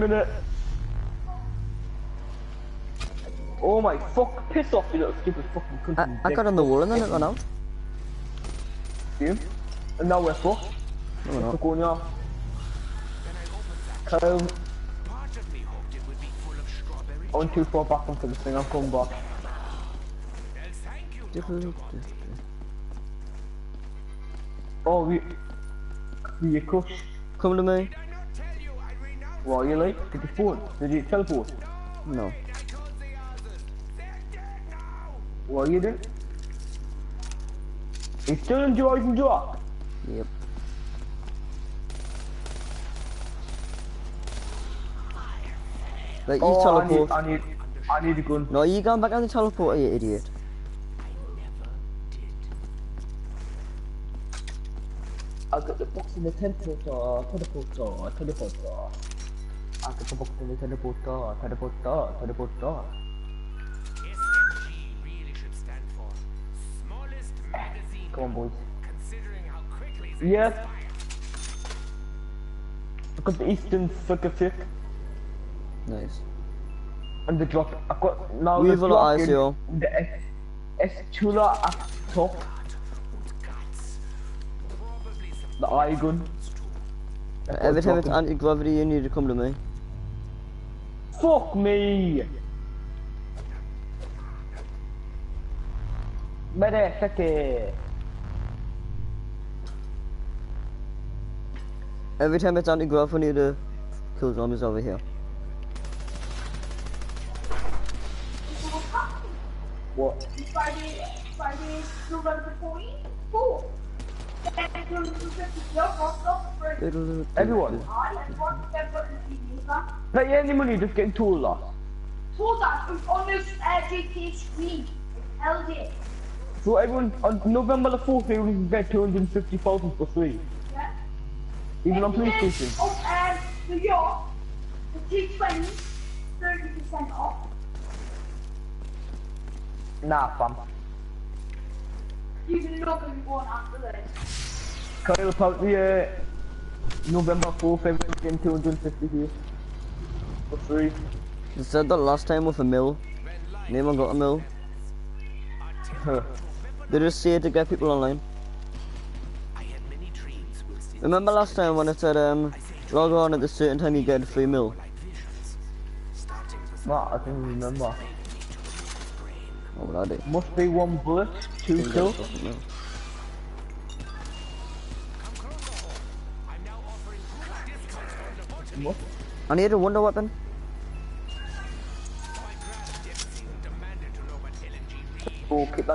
Minute. Oh my fuck, piss off you little stupid fucking cunt. I, I got on the wall and then it ran out. Him? And now we're fucked. No, we're not. Fuck on ya. I opened that. Kyle, Part of me hoped it would be full of strawberry. I want too far back onto this thing, I'm coming back. You, Oh, we... We a crush. Come to me. What are you like? Did you phone? Did you teleport? No. I told the others. They're dead now. What are you doing? He's still enjoying Jock. Yep. Right, you Oh, I need, teleport. I need, I need a gun. No, you going back on the teleporter, you idiot. I got the box in the teleporter, teleporter, teleporter. I got the box the teleporter, teleporter, teleporter. SMG really should stand for smallest magazine. Come on, boys. Considering how quickly they Yes. fire. I got the Eastern Sucker Sick Nice. and the drop. I got now We've the a lot of drop ICO. in the S, S Chula at top, Guts. Probably some the eye gun. I got Every time it's dropping. anti-gravity, you need to come to me. Fuck me! Motherfucker! Every time it's anti-grav, we need to kill zombies over here. What? Friday, Friday, November 24. Then it goes to 50 off, off, for Everyone. I like what they've got in the TV. Pay any money just getting tool lost. Told that on this uh, GTA screen. LD. So everyone on November the 4th, everyone can get 250,000 for free. Yeah. Even on PlayStation. Of uh, New York, the T20, 30% off. Nah, fam. You can look and go on after this. Kyle, apparently, uh, November 4th, everyone's getting 250 here. For free. They said that last time with a mill. Anyone got a mill? Huh. They just say it to get people online. I had many dreams Remember last time when I said, um, log on at a certain time you get a free mill? like visions. Starting with Nah, I don't remember. What would I do? Must be one bullet, two Didn't get a kills. fucking mill. I'm now offering good discounts on the What? I need a wonder weapon. It.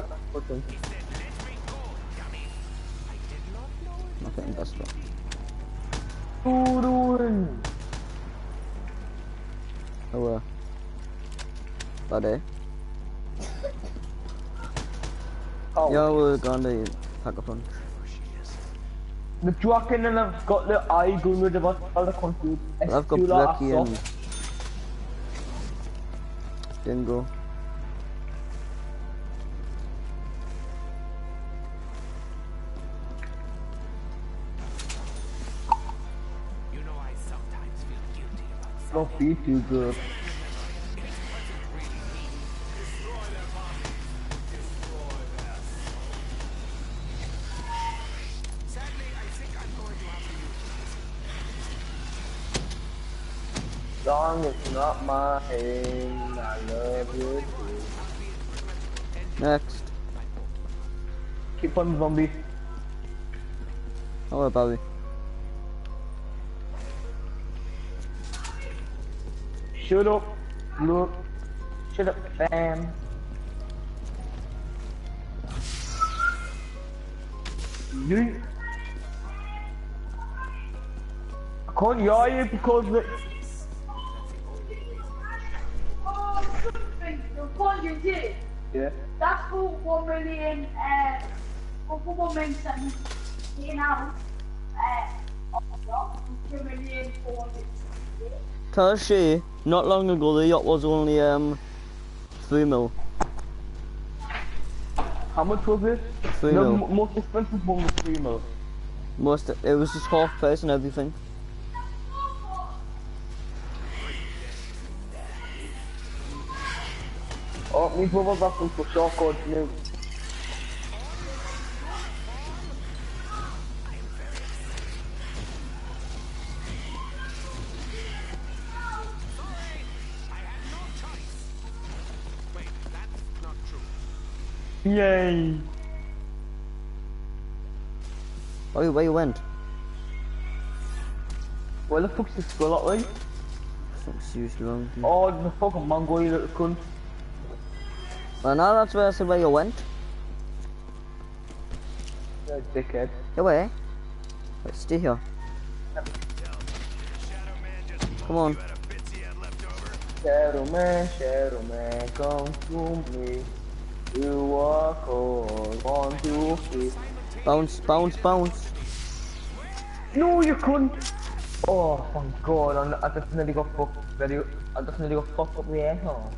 Not getting best one. What you doing? Oh, uh. Bad. Oh, Yeah, we're going to pack a punch. the dragon and I've got the eye gun with the other confused. I've got Blackie and. Dingo. Not be too good. Song is not my hand, I love you too. Next. Keep on zombie. Oh, Barry. Shut up, look. Shut up, fam. You. I can't hear you because the. Oh, something, the one you did. Yeah. That's for one million, uh, for one million seven, you know, uh, of two million four hundred. Tell she, not long ago the yacht was only um three mil. How much was it? Three the mil. most expensive one was three mil. Most it was just half price and everything. Oh, my brother's asking for short codes new. Yay! Oh, where you went? Where the fuck's this skull at, like? Fuck's seriously wrong. you. Oh, the fucking mango, you little cunt. Well, now that's where I said where you went. Yeah, dickhead. Yeah, where? Wait, stay here. Come on. Shadow man, shadow man, come to me. You are cold, one, two, three. Bounce, bounce, bounce. No, you couldn't. Oh, thank God! I just nearly got fucked. Very, I nearly got fucked up the asshole.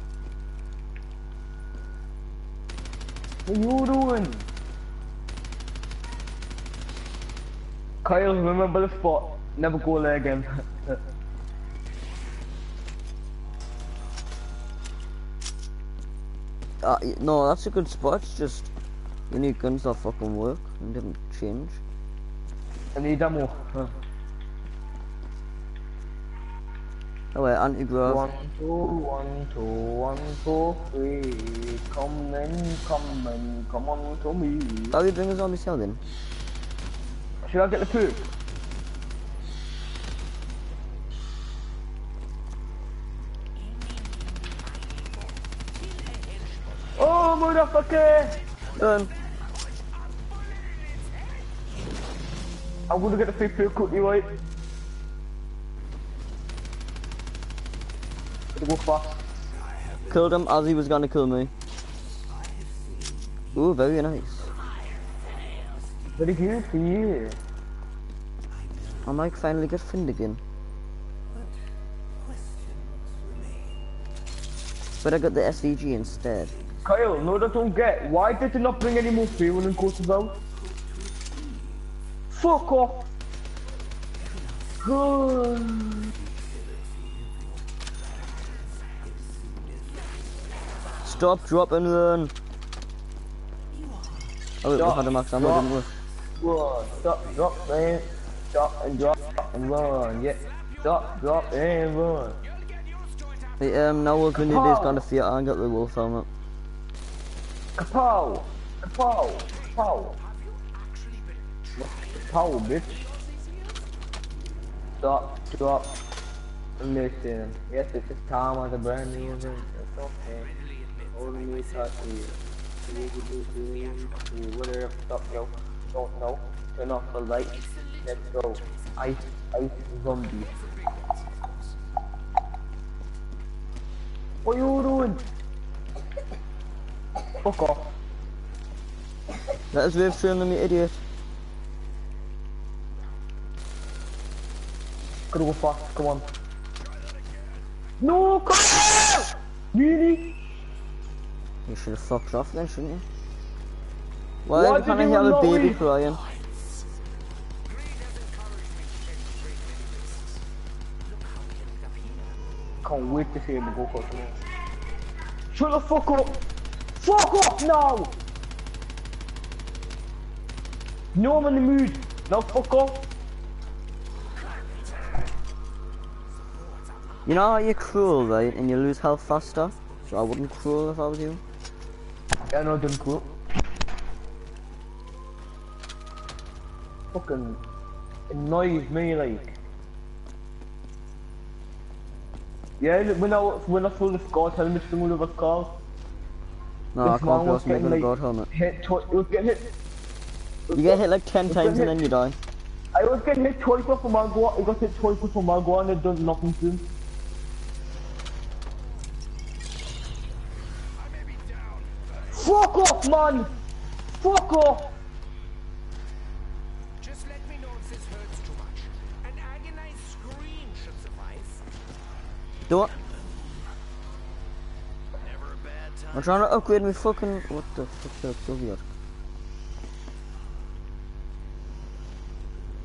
What are you doing? Kyle, remember the spot. Never go there again. Uh, no, that's a good spot. It's just you need guns that fucking work and didn't change. I need ammo. Oh wait, anti-grav. One, two, one, two, one, two, three. Come in, come in, come on to me. Barry, bring us on the cell then. Should I get the food? Oh, motherfucker! Done. I'm gonna get the free food cookie, right? Gotta go fast. Killed him as he was gonna kill me. Ooh, very nice. Very good for you. I might finally get Find again. But I got the SVG instead. Kyle, no, that don't get. Why did you not bring any more fuel courses out? Fuck off! Stop, drop, and run. Oh wait, we Stop, had a max ammo, drop. didn't? Run, stop, drop, and stop and drop and run. Yeah, stop, drop and run. Hey, um, now we're gonna do is gonna fear and get the wolf helmet. Kapow! Kapow! Kapow! Kapow, bitch! Stop, drop, listen. Yes, it's just time on the brand new event. It's okay. Only me touch you. Whatever, stop, yo. Don't know. Turn off the light. Let's go. Ice, ice zombie. What you doing? Fuck off. Let us live through them, you idiot. Gotta go fast, come on. No, come on! Really? You should have fucked off then, shouldn't you? Why, Why can't I hear a not baby leave? crying? Can't wait to see him go for it. Shut the fuck up! Fuck off now! No, I'm in the mood. Now fuck off. You know how you're cruel, right? And you lose health faster? So I wouldn't cruel if I was you. Yeah, no, done cool. Fucking annoys me like. Yeah, when I when I saw the Scott helmet thing over cars, No, I can't man be was asked making getting a like helmet. hit twice. It was getting hit. You get hit like 10 times and then you die. I was getting hit twice off of Margwa. I got hit twice off of Margwa and it does nothing to him. Fuck off, man! Fuck off! Just let me know if this hurts too much. An agonized scream should suffice. Do I'm trying to upgrade my fucking. What the fuck's that so weird?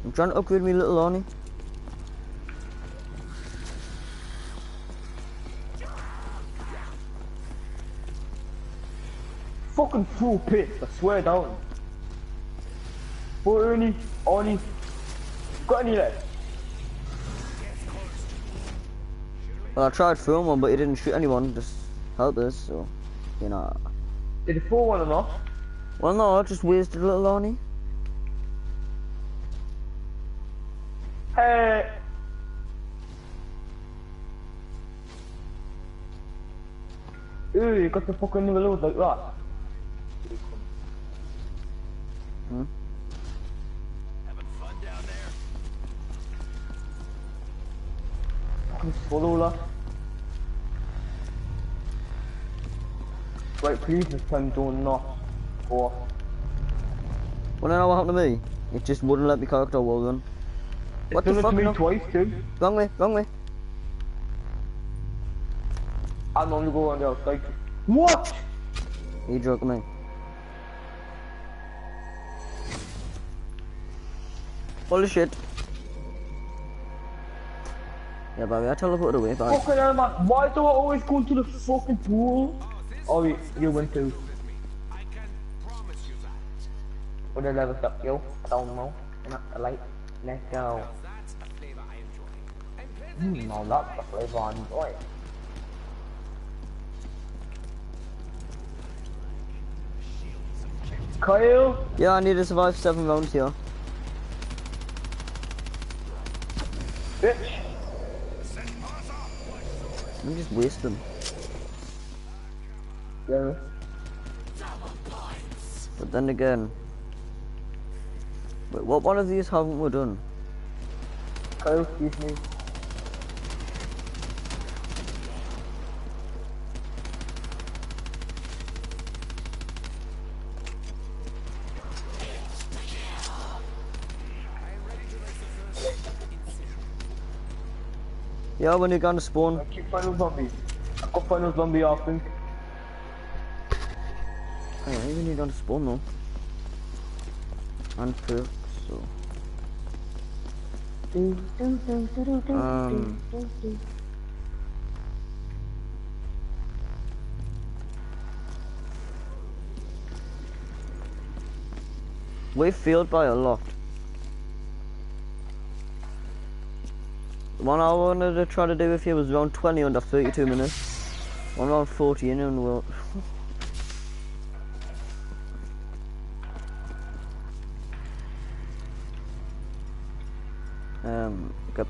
I'm trying to upgrade my little Lonnie. Fucking full pit, I swear down. But Ernie, Arnie, got any left? Well, I tried film one, but he didn't shoot anyone. Just help us, so you know. Did it fall one or not? Well, no, I just wasted a little Lonnie. Hey! Ooh, you got the fucking reload like that. Hmm? Having fun down there. Fucking swallow that. Right, please this time do not go off. Well, then what happened to me? It just wouldn't let me character wall run. What It's the done fuck? it to me No. twice too. Wrong way, wrong way. I normally go on the outside. What? You joking me? Holy shit. Yeah, baby, I teleported away, bye. Fucking hell, man. Why do I always go to the fucking pool? Oh, you, you went to. I can promise you that. What the level up, yo? I don't know. Not the light. Let's go. That's a flavor I enjoy. Hmm, no, that's the flavor I enjoy. Kyle? Yeah, I need to survive seven rounds here. Bitch. I'm just wasting. Yeah. But then again. Wait, what one of these haven't we done? Kyle, excuse me. Yeah, when you're gonna spawn. I keep final zombie. I got final zombie, I think. On, even you're gonna spawn though. And perks, so. Um. We failed by a lot. The one I wanted to try to do with you was round 20 under 32 minutes. One round 40 in and we'll...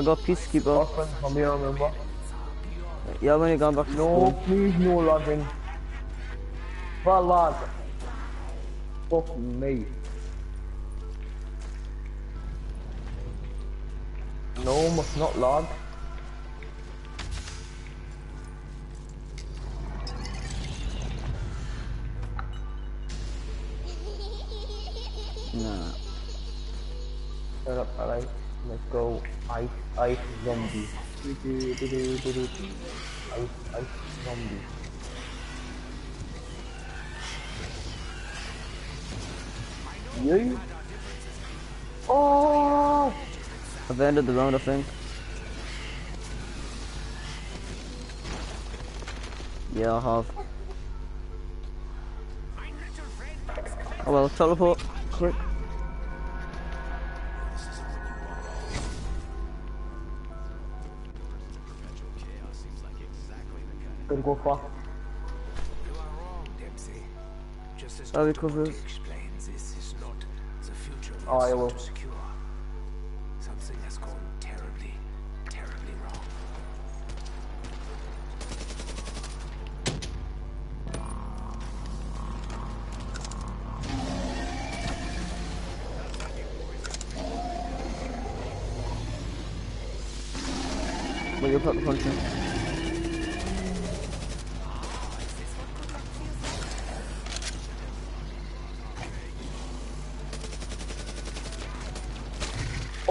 I got Peacekeeper. Fucking zombie, I remember. Yeah, when you gone back to No, spawn. please, no logging. For log. Fuck me. No, must not lag. Yay! Oh! I've ended the round, I think. Yeah, I have. Oh well, teleport. Gonna go fast. You are wrong, Dempsey. Just as Are we Dr. explains, this is not the future we Oh, I will. to secure. Something has gone terribly, terribly wrong. Will you put the punch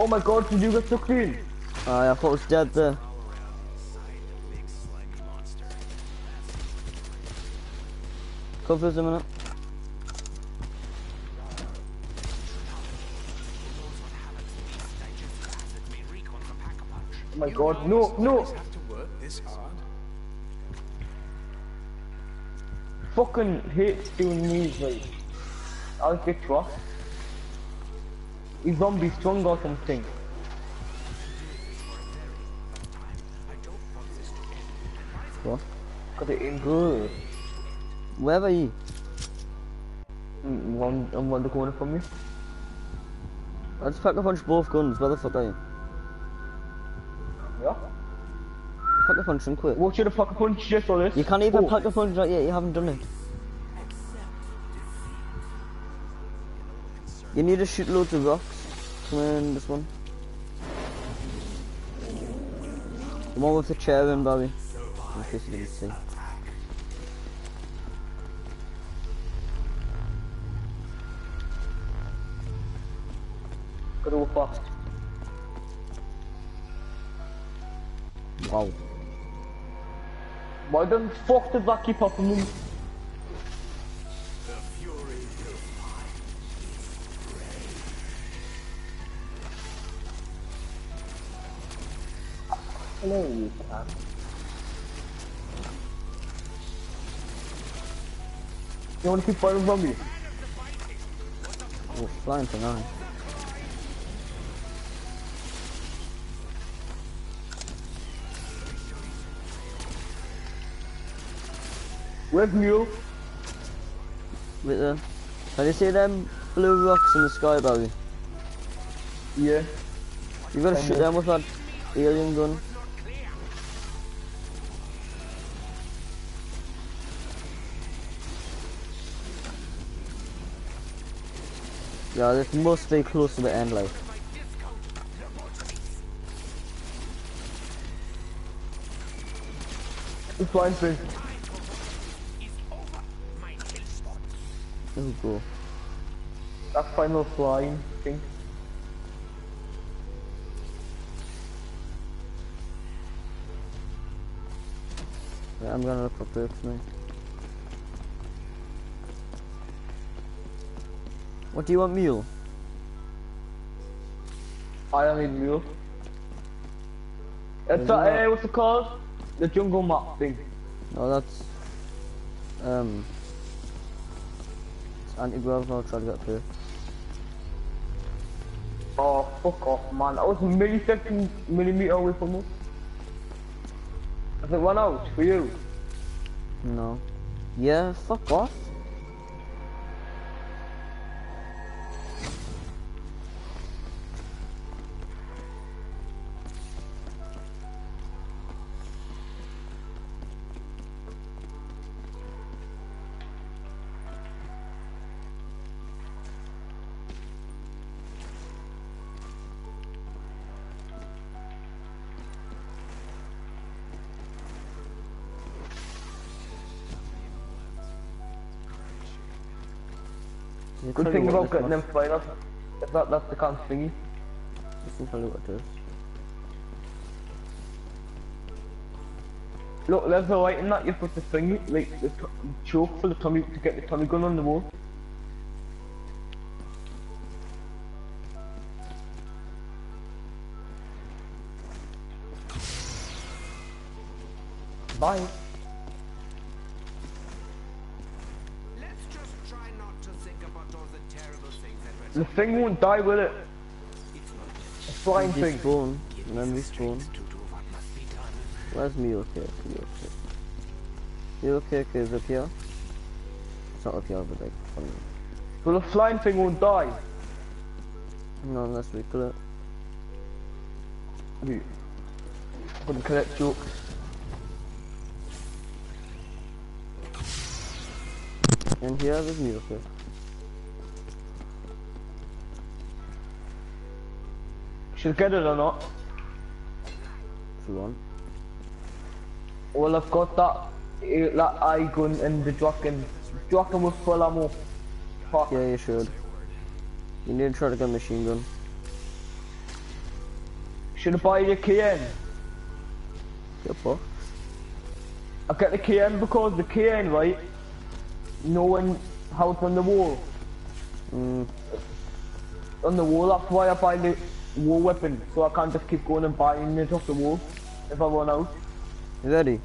my god, did you get sucked in? Aye, I thought it was dead there. Covers a minute. Oh my god, no, no! Have to work this hard? Fucking hate doing these, like. I'll get trust. He's zombie strong or something. What? Cause it ain't good. Where are you? One, I'm on the corner from you. I just pack a punch both guns. Where the fuck are you? Yeah? Pack a punch and quit. What should have fucking punch just for this? You can't even Oh. pack a punch right yet. You haven't done it. You need to shoot loads of rocks. Come in, this one. The one with the chair in, Barry. In case you didn't see. Gotta go fast. Wow. Why the fuck did that keep happening? You cat. You wanna keep fighting from me? Oh, flying for nine. Where's Mule? Wait there. Can you see them blue rocks in the sky, Barry? Yeah. You gotta shoot them with that alien gun. Yeah, this must be close to the end, like. It's flying thing. Oh, go. That final flying thing. Yeah, I'm gonna look for this, now. What do you want, mule? I don't need Mule. It's that, that- uh, what's it called? The jungle map thing. No, that's um, it's anti-grav. I'll try to get through. Oh, fuck off, man. I was a millisecond millimeter away from us. Has it run out for you? No. Yeah, fuck off. You Good tell thing you what about getting this them spiders. If that, that's the kind of thingy. Listen, tell you what it is. Look, there's a light in that you put the thingy, like the choke for the Tommy, to get the Tommy gun on the wall. Bye. The thing won't die, will it? A flying thing. Respawn, and then respawn. to do what must be done. Where's me okay? Me okay. You okay? Is up here? It's not up here, but like, funny. So the flying thing won't die. No, unless we kill it. For the correct jokes. And here is me okay. Should get it or not? If you want. Well, I've got that, that eye gun and the Drakon. Drakon was full ammo. Fuck. Yeah, you should. You need to try to get a machine gun. Should I buy the KN? Get box. I get the KN because the KN, right? Knowing how it's on the wall. Mm, On the wall, that's why I buy the war weapon. So I can't just keep going and buying it off the wall if I run out. you ready?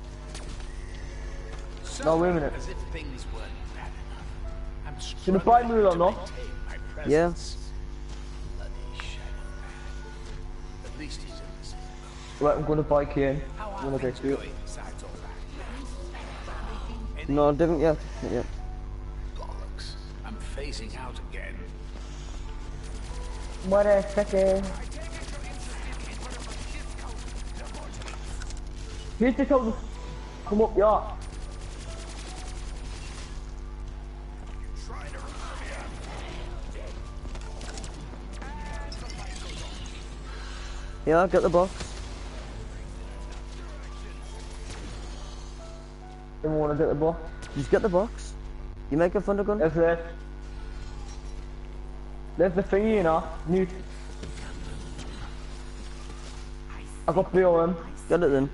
No, wait a minute. As if things weren't bad enough. I'm Should I buy me or not? my Yeah. presence. Bloody shadow man. At least he's in the same Right, I'm gonna buy KN. How I'm gonna things get to it. going besides all that? No, I didn't yet. Not yet. Bollocks. I'm phasing out again. What a second. Here's the total. Come up, yeah. Yeah, got the box. Didn't want to get the box. Just get the box. You make a thunder gun? It. There's the thingy, you know. New. I got of them. Get it then.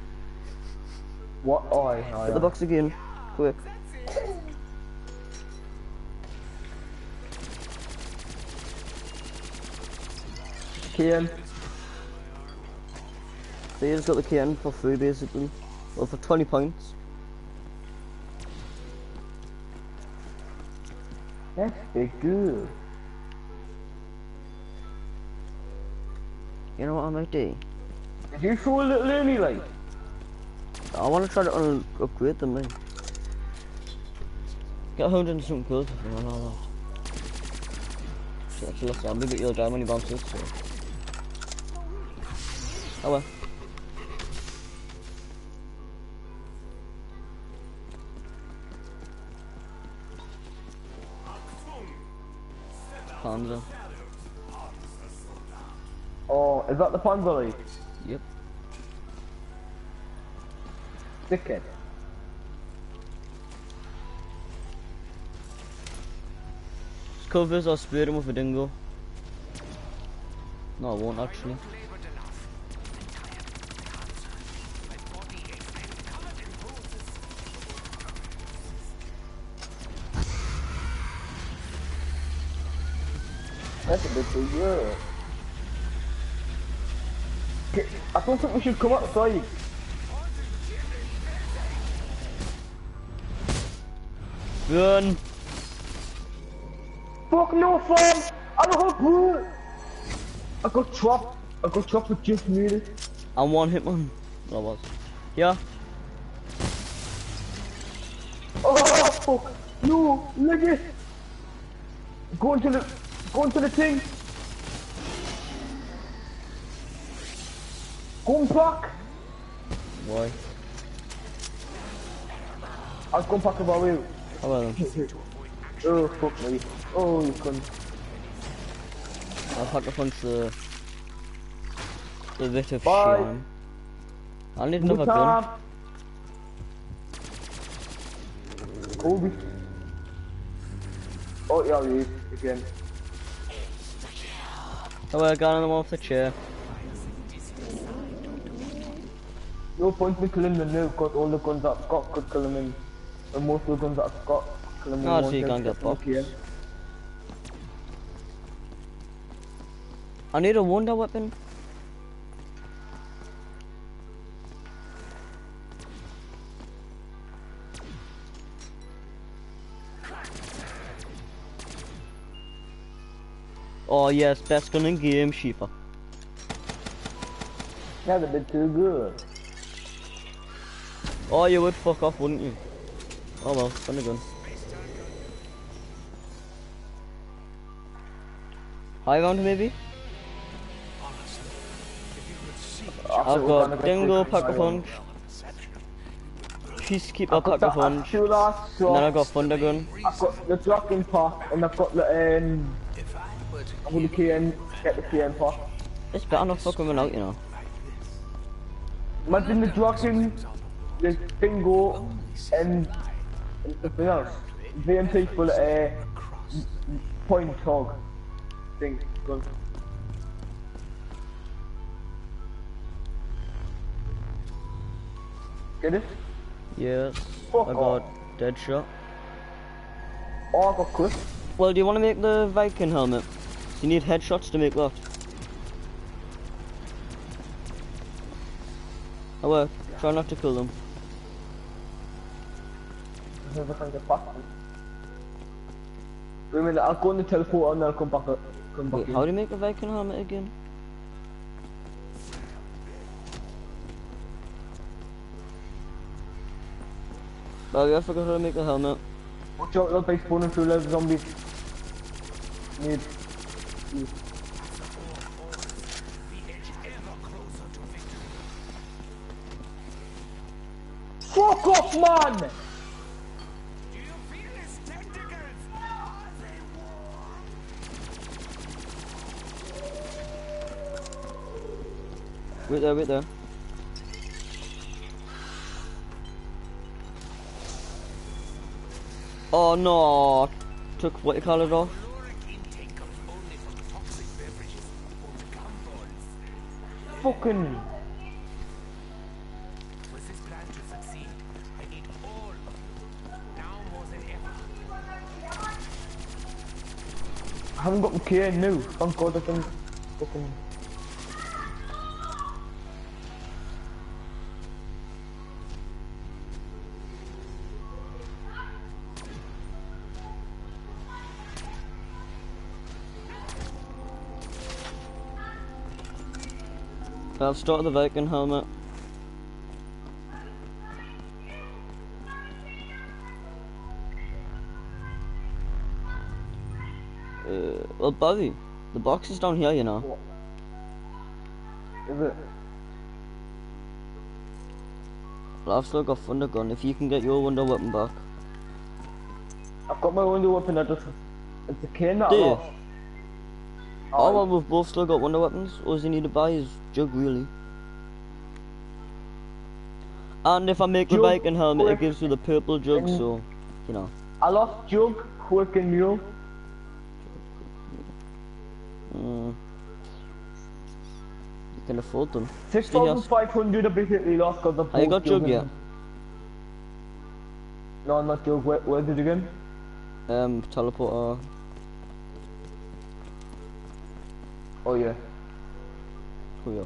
What? Oh, aye, aye, Get the box again. Quick. KN. So you just got the KN for free basically. Well, for 20 points. That's big good. You know what I might do? Did you throw a little early, like? I want to try to un- upgrade them now. Get 100 and something kills if you want all that. So that's a lot zombie, but you'll die when you bounce it, so. Oh well. Panzer. Is that the Panzer bully? Yep. Dickhead. Just covers or spray him with a dingo. No, I won't actually. Labored enough. I'm tired of the cancer. My body aches. I am covered in bruises. That's a bit too good. Okay, I don't think we should come outside. Run! Fuck no, fam! I don't have blue! I got trapped. I got trapped with just me. I'm one hit man. I was. Yeah. Oh, fuck! No, it! Go into the, go into the thing! Go back! Why? I'll come back about you. How about them? Oh, fuck me. Oh, you cunt. I'll pack a punch the the bit of Bye. shame. I need another gun. Kobe. Oh, yeah, you. again. Oh, I got on them off the chair. No point me killing the noob because all the guns that I've got could kill him in. And most of the guns that I've got kill him in one so you can't get boxed. Kian. I need a wonder weapon. Oh yes, best gun in game, Sheepa. Never did too good. Oh, you would fuck off, wouldn't you? Oh well, gun a gun. High round maybe? I've got Dingo, Pack a Punch, Peacekeeper, I've Pack a the Punch, Ashura and then I Soft, got Thunder Gun. I've got the Dragon Pack, and I've got the, um, If I were to I'm gonna KN, get the KN Pack. It's better not fucking run out, you know. Imagine the Dragon, the Bingo, and, and something else. VMT for the, uh, point hog thing. gun. Get it? Yes, Fuck I off. got Deadshot. Oh, I got Chris. Well, do you want to make the Viking helmet? You need headshots to make that. I work. Try not to kill them. If I can get past them. Wait a minute, I'll go on the teleport and I'll come back. up- Come back Wait, in. how do you make a Viking helmet again? Oh yeah, I forgot how to make a helmet. Watch out, they'll be spawning through loads zombies. Need. The edge ever closer to victory. Fuck off, man! Wait there, wait there. Oh no! Took what you call it off. Fucking. I haven't got my key now. Thank god I can. Fucking. I'll start the Viking helmet. Uh, well, Bobby, the box is down here, you know. Is it? Well, I've still got Thunder Gun. If you can get your Wonder Weapon back. I've got my Wonder weapon. I just. It's a cane that I Do you? lost. Oh, well, we've both still got Wonder Weapons. All you need to buy is Jug, really. And if I make the bike and helmet, it gives you the purple Jug, so, you know. I lost Jug, Quick, and Mule. Mm. You can afford them. Six Stay here. thousand five hundred. I basically lost because of. You both got Jug yet? No, not Jug. Where, where did it again? Um, teleporter. Oh yeah. Oh, yeah.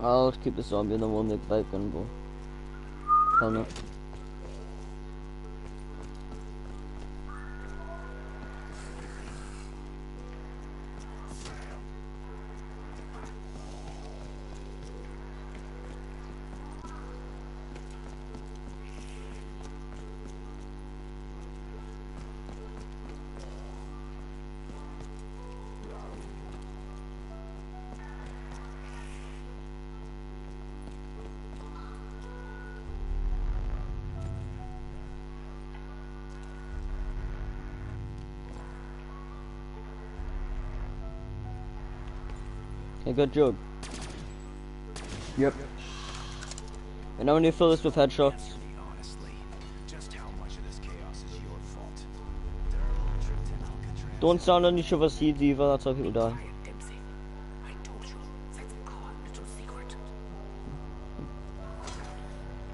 I'll keep the zombie and then we'll make Viking, bro. Helmet. I good job. Yep. And now when you to fill this with headshots. Don't stand on each other's seeds either, that's how people die.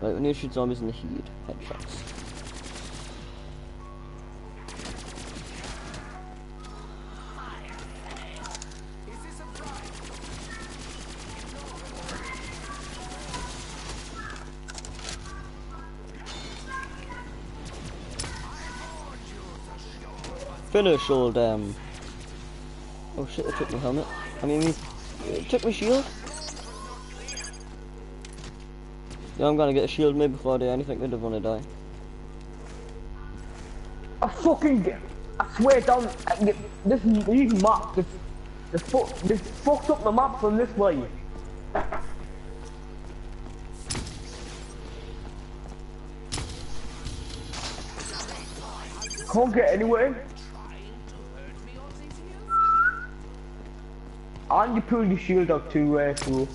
Right, we need to shoot zombies in the heat. Headshots. Finish all them. Um, oh shit, they took my helmet. I mean, they took my shield. Yeah, I'm gonna get a shield maybe before I do anything. I don't wanna die. I fucking I swear down, this, these maps, this, this, fu this fucked up the map from this way. Can't get anywhere. And you pull your shield up too, uh, fool.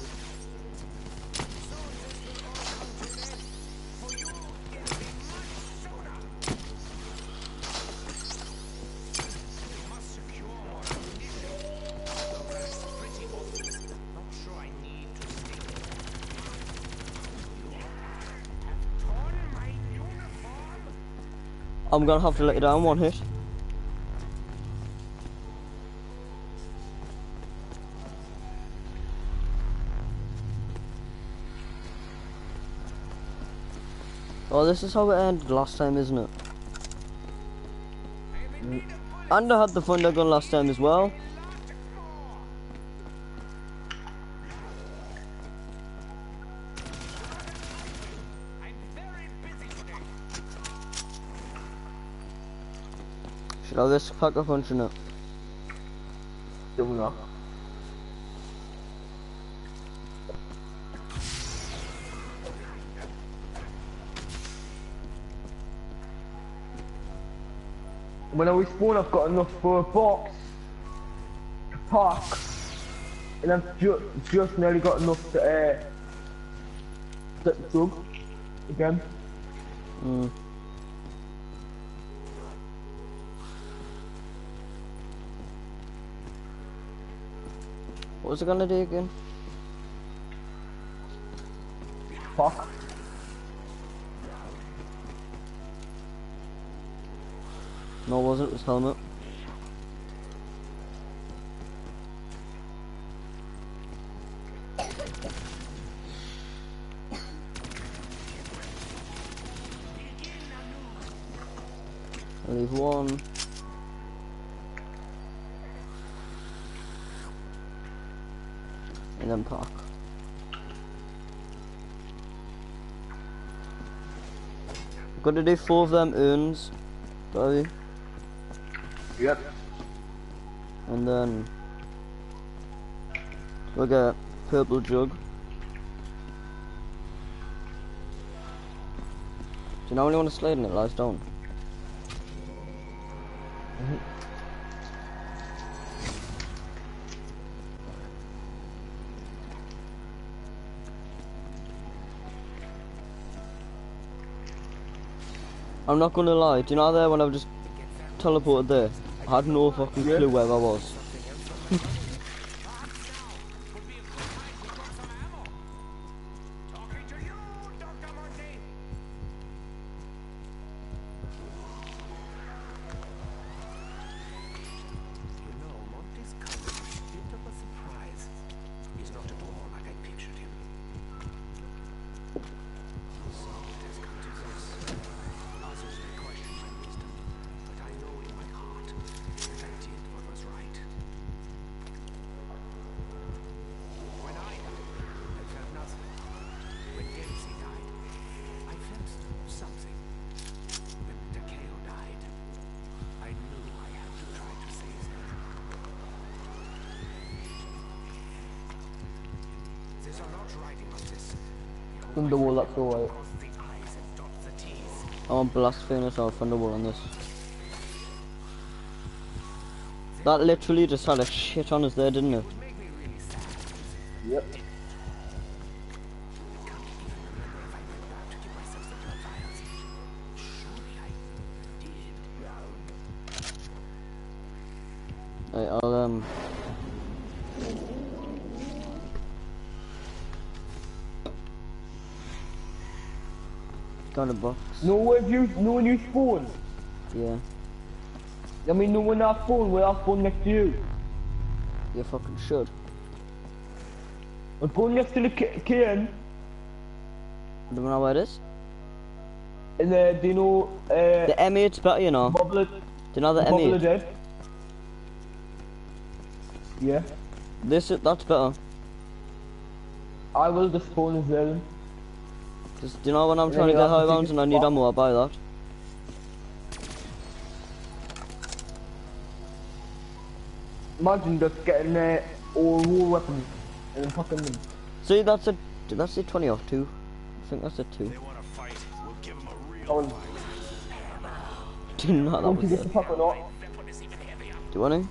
I'm gonna have to let you down one hit. This is how it ended last time, isn't it? And I had the thunder gun last time as well. Should I have this Pack-a-Punch in it? Do we not? When I respawn, I've got enough for a box to park, and I've ju just nearly got enough to uh, set the drug again. Mm. What was it gonna do again? Fuck. No, wasn't. It was helmet. Leave one. And then park. Got to do four of them urns, Barry. Yep. And then we'll get purple jug. Do you know anyone to slide in it lies down? I'm not gonna lie, do you know there when I just teleported there? Had no fucking clue where I was. Furnace or thunderbolt on this. That literally just had a shit on us there, didn't it? Got a box. No one you, no one you spawn. Yeah. I mean, no one our phone, we our phone next to you. You fucking should. We're going next to the K- KN, Do you know where it is? and uh, do you know, uh, The M8's better, you know. Do you know the Bobble M8? Dead? Yeah. This that's better. I will just spawn as well. Cause do you know when I'm trying to get high take rounds and I need back. ammo, I buy that. Imagine just getting uh, all war weapons and fucking them. See, that's a that's a 20 off two. I think that's a two. They want to fight. We'll give them a real Oh, Do not that don't you was get the it. fuck or not? Do you want to?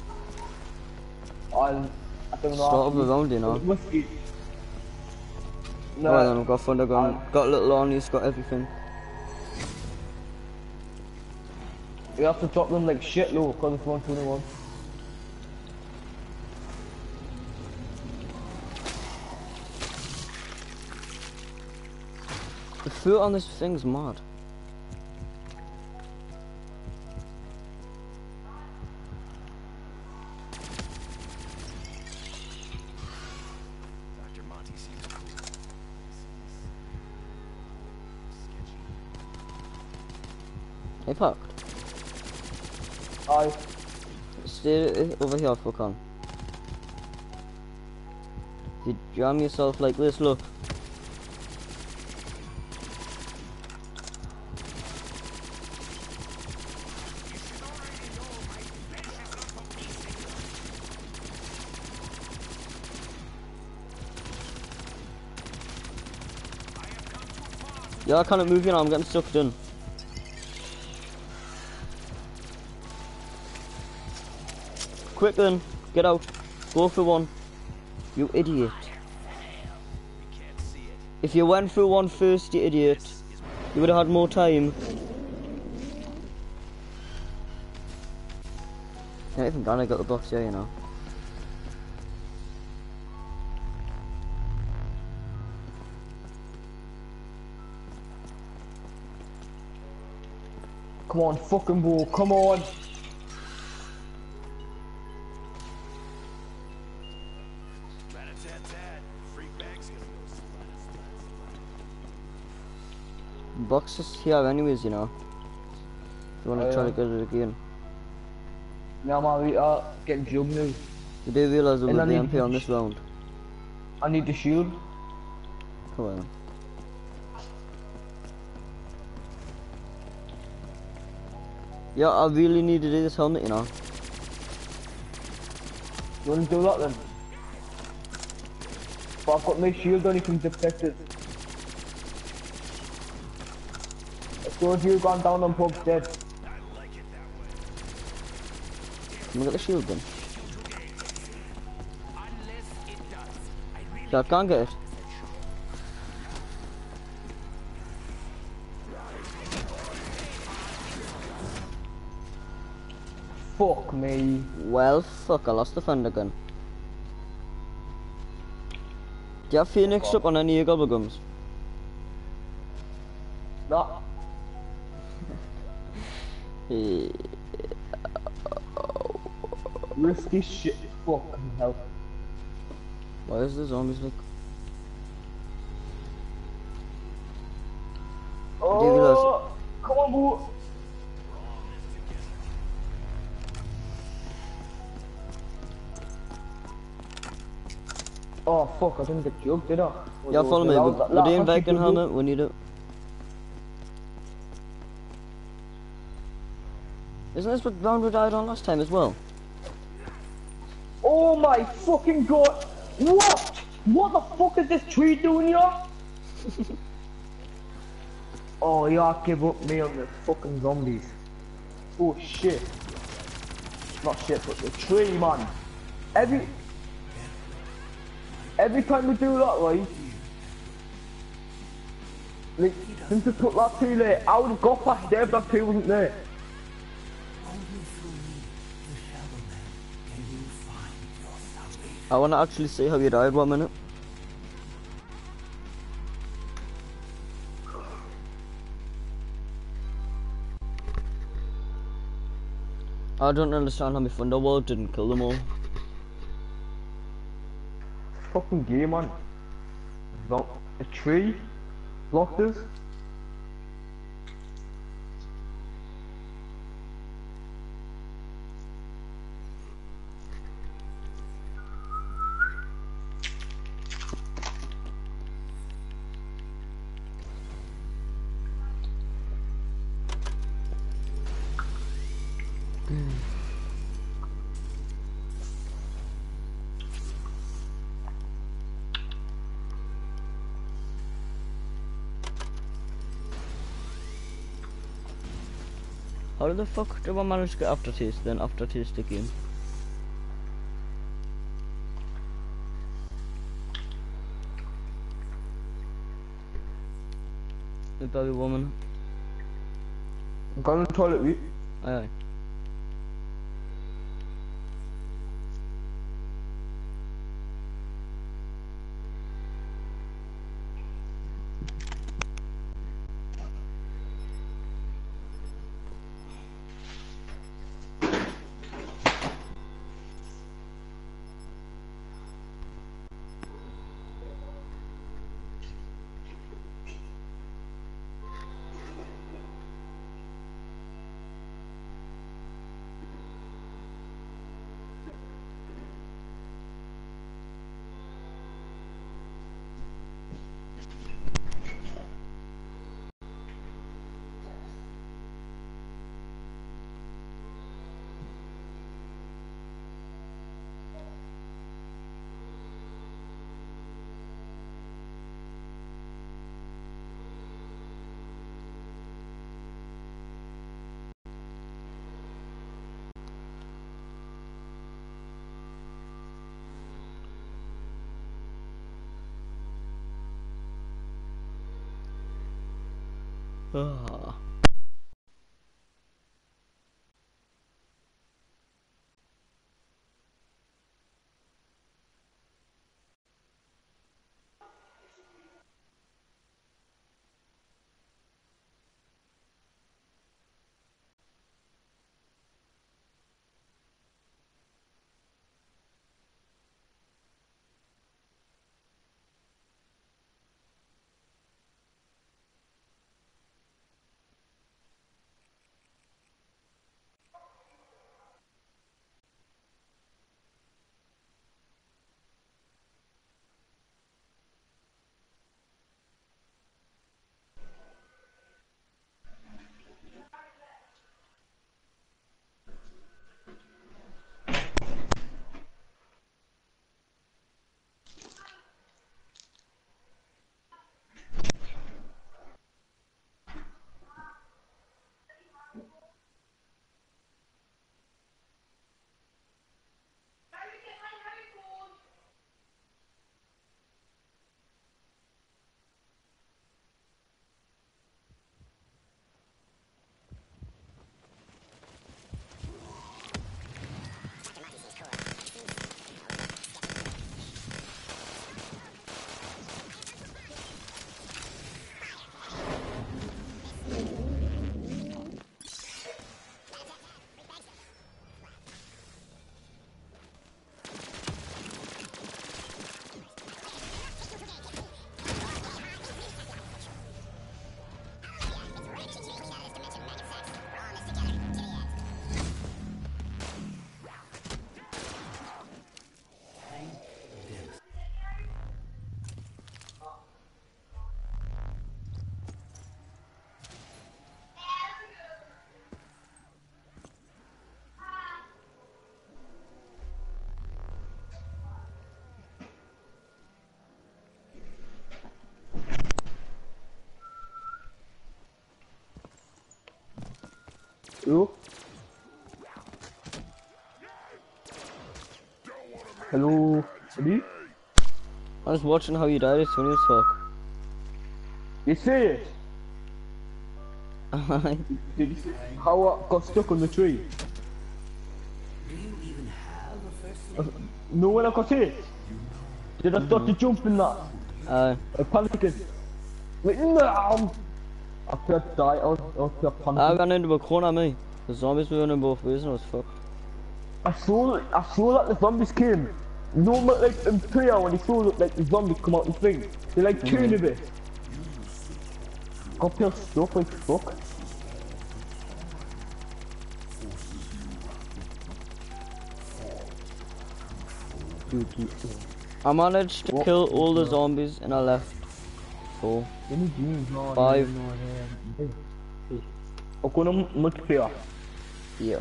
I'll, I don't know. Start up a round, you know. Whiskey. No, Alright then, I've got thunder gun, uh, got little Arnie's got everything. you have to drop them like shit low because it's 121. The fruit on this thing's mad. Stay over here, fuck on. You jam yourself like this, look. Yeah, I can't move you now, I'm getting sucked in. Quick then, get out. Go for one. You idiot. If you went for one first, you idiot, you would have had more time. Not even gonna get the box here, you know. come on, fucking ball, come on. Box is here anyways, you know. If you wanna Oh, try yeah. to get it again. Yeah my we are uh, getting jump now. You do realise there And will be I need- MP on this round. I need the shield. Come on. Yeah, I really need to do this helmet, you know. You wanna do that then? But I've got my shield on, you can protect it. So if you've gone down on pub's dead. Can we get the shield then? Yeah, I can't get it. Fuck me. Well, fuck, I lost the thunder gun. Do you have Phoenix up on any of your gobblegums? Eh, Risky shit. Fucking hell. Why is the zombies like... Oh, come on, boo. Oh fuck, I didn't get jumped, did I? Yeah, follow me. We're, was- we're doing was Viking good, helmet. We need it. Isn't this what round we died on last time as well? Oh my fucking god! What? What the fuck is this tree doing here? oh yeah, give up me on the fucking zombies. Oh shit. Not shit, but the tree, man. Every... Every time we do that, right? Like, since we took that tree there, I would have got past there if that tree wasn't there. I wanna actually see how you died one minute. I don't understand how my Thunderbolt didn't kill them all. Fucking game, man. Vo- A tree blocked us. The fuck do I manage to get aftertaste then aftertaste again? The baby woman. I'm going to the toilet, wait. Aye aye. Hello? Hello? Ali? I was watching how you died, it's funny as fuck. You see it? Did you see how I got stuck on the tree? Do you even have a first uh, know when I got hit? Did I start to jump in that? Aye. I panicking. Like, no! I died, I was, I was I ran into a corner, me. The zombies were running both ways and I was fucked. I saw, I saw that the zombies came. No, but like in prayer when he saw that, like the zombies come out and thing, they like mm-hmm. turn a bit. Got pure stuff like fuck. I managed to What? kill all the zombies and I left four. Any dreams? No, Five. No, no, no. I'm gonna multiplayer. Yeah.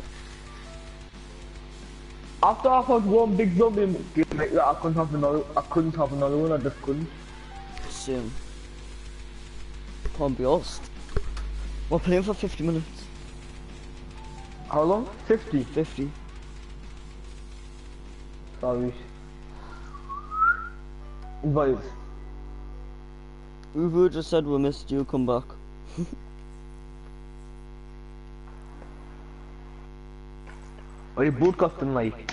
After I had one big zombie game like that, I couldn't have another. I couldn't have another one. I just couldn't. Soon. Can't be asked. We're playing for 50 minutes. How long? 50. 50. Sorry. Vibes. Uvu just said we missed you, come back. Are you broadcasting like?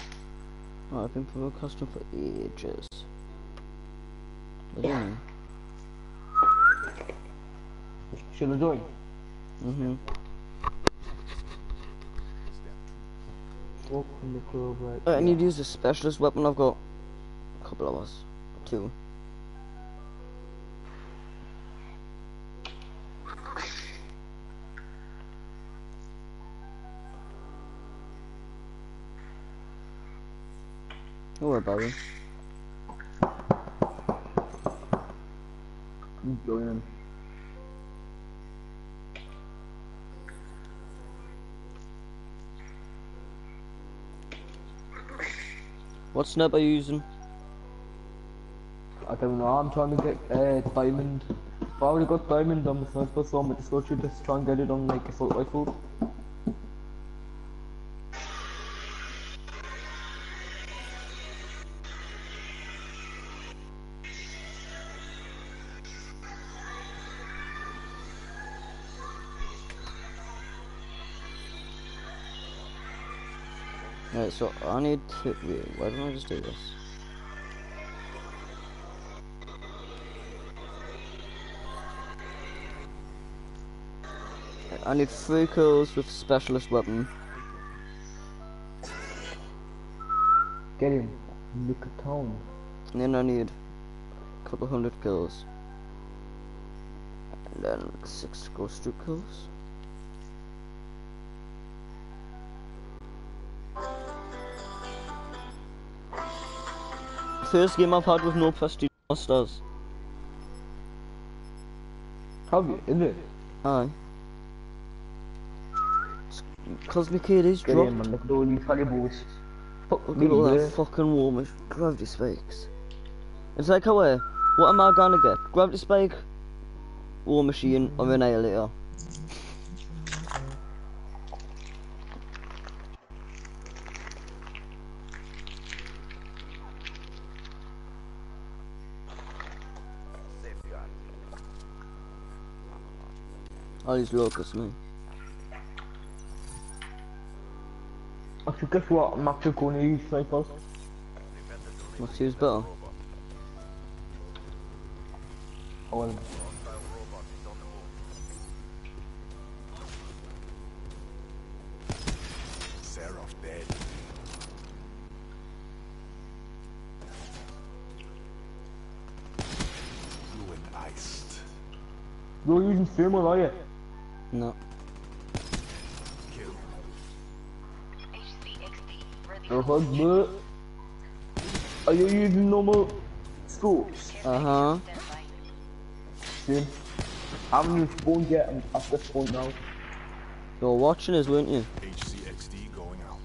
Oh, I've been broadcasting for ages. What do you mean? Should I join? Mm-hmm. Open the club right. I need to use a specialist weapon. I've got a couple of us. Two. Don't worry. I'm. What snap are you using? I don't know. I'm trying to get uh, diamond. I already got diamond on the sniper, so I'm just going to just try and get it on like a assault rifle. So I need to. Wait, why don't I just do this? I need three kills with specialist weapon. Get him. Look at town. And then I need a couple hundred kills. And then six ghost kills. First game I've had with no prestige stars. Have you? Is it? Aye. Cosmic Kid is dropped. man. Look at all these cannibals. Fuck, look at all that fucking warm gravity spikes. It's like how uh, what am I gonna get? Gravity spike, war machine, or annihilator? All these locusts, man. Actually, guess what? I'm actually going to use snipers. What's yours better? Oh, well. Hostile is on the. Seraph dead. Ruin iced. You're using thermal, are you? No. Kill. HCXD ready Your husband. Are you using normal scopes? Uh huh. standby. Same. I haven't even spawned yet. I'm at this point now. You're watching us, weren't you? HCXD going out.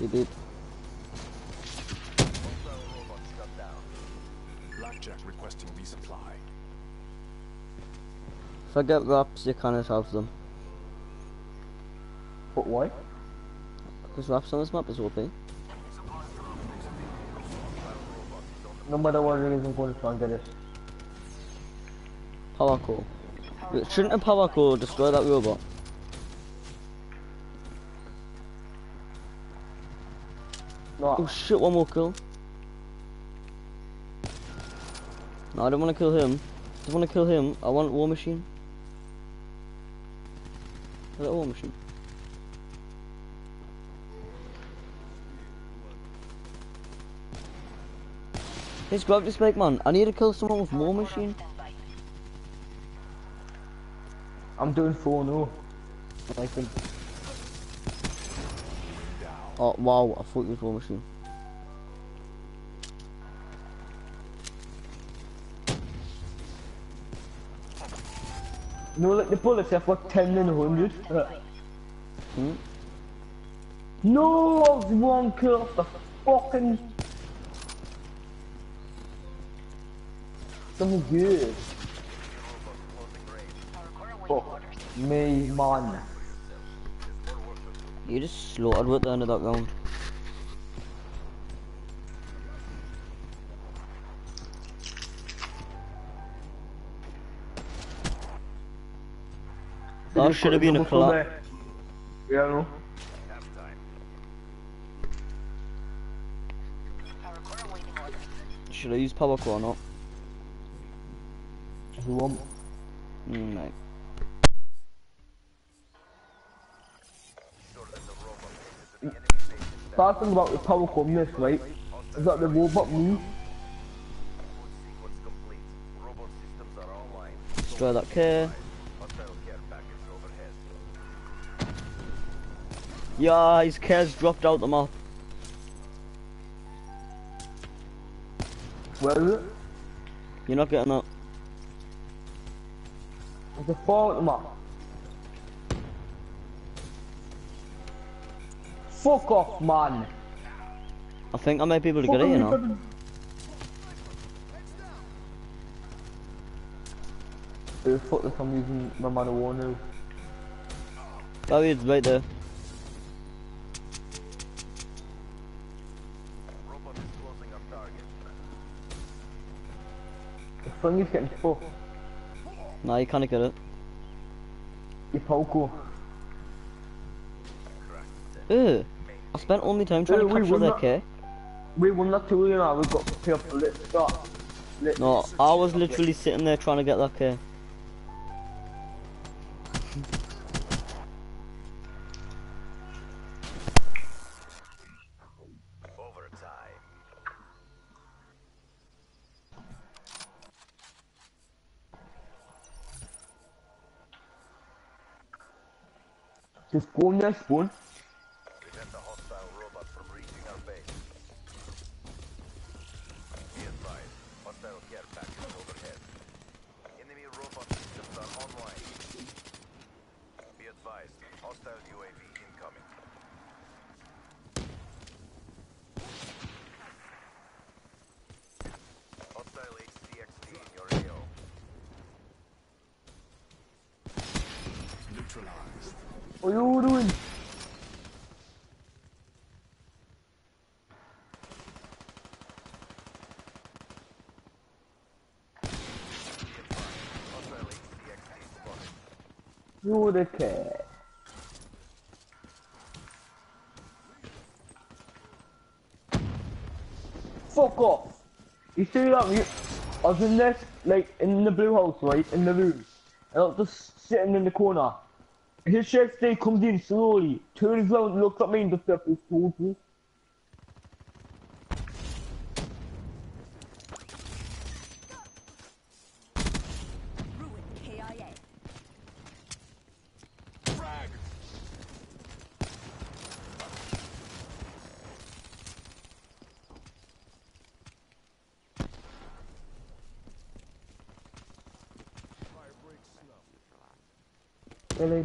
You did. If I get RAPS, you cannot have them. But why? Because RAPS on this map is OP. No matter what it is, I'm going to try and get it. Power core. Shouldn't a power core destroy that robot? No, Oh shit, one more kill. No, I don't want to kill him. I don't want to kill him. I want War Machine. War Machine? Let's grab this big man. I need to kill someone with War Machine. I'm doing 4 no. I think. Oh wow, I thought it was War Machine. No, like the bullets have like 10 and 100. Uh, Hmm? No, I was one kill off the fucking. Something good. Fuck me, man. You just slaughtered at the end of that round. That should have been a collapse. Yeah, I know. Should I use power core or not? Who won? Mm, mate. Bad thing about the power core this, right? Is that the robot move. Sequence complete. Robot systems are online. Destroy that care. Yeah, his care's dropped out the map. Where is it? You're not getting that. It's a fall at the map. Fuck off, man. I think I might be able to get it, you know. Fuck this, I'm using my man of war now. Oh, it's right there. The thing is getting fucked. Nah, you can't get it. You Poco. Ugh. I spent all my time trying to capture that that. We won that too, you know, we got to pay up lit start. No, I was literally sitting there trying to get that care. Just go in there, spawn. Prevent the hostile robot from reaching our base. Be advised. Hostile care package overhead. Enemy robot systems are online. Be advised. Hostile UAV incoming. Hostile HCXD in your AO. Neutralized. What are you doing? Hostile HCXD spotted. You the cat. Fuck off. You see that? I was in this, like, in the blue house, right? In the room. And I was just sitting in the corner. His chef comes in slowly, turns around, looks at me and just says,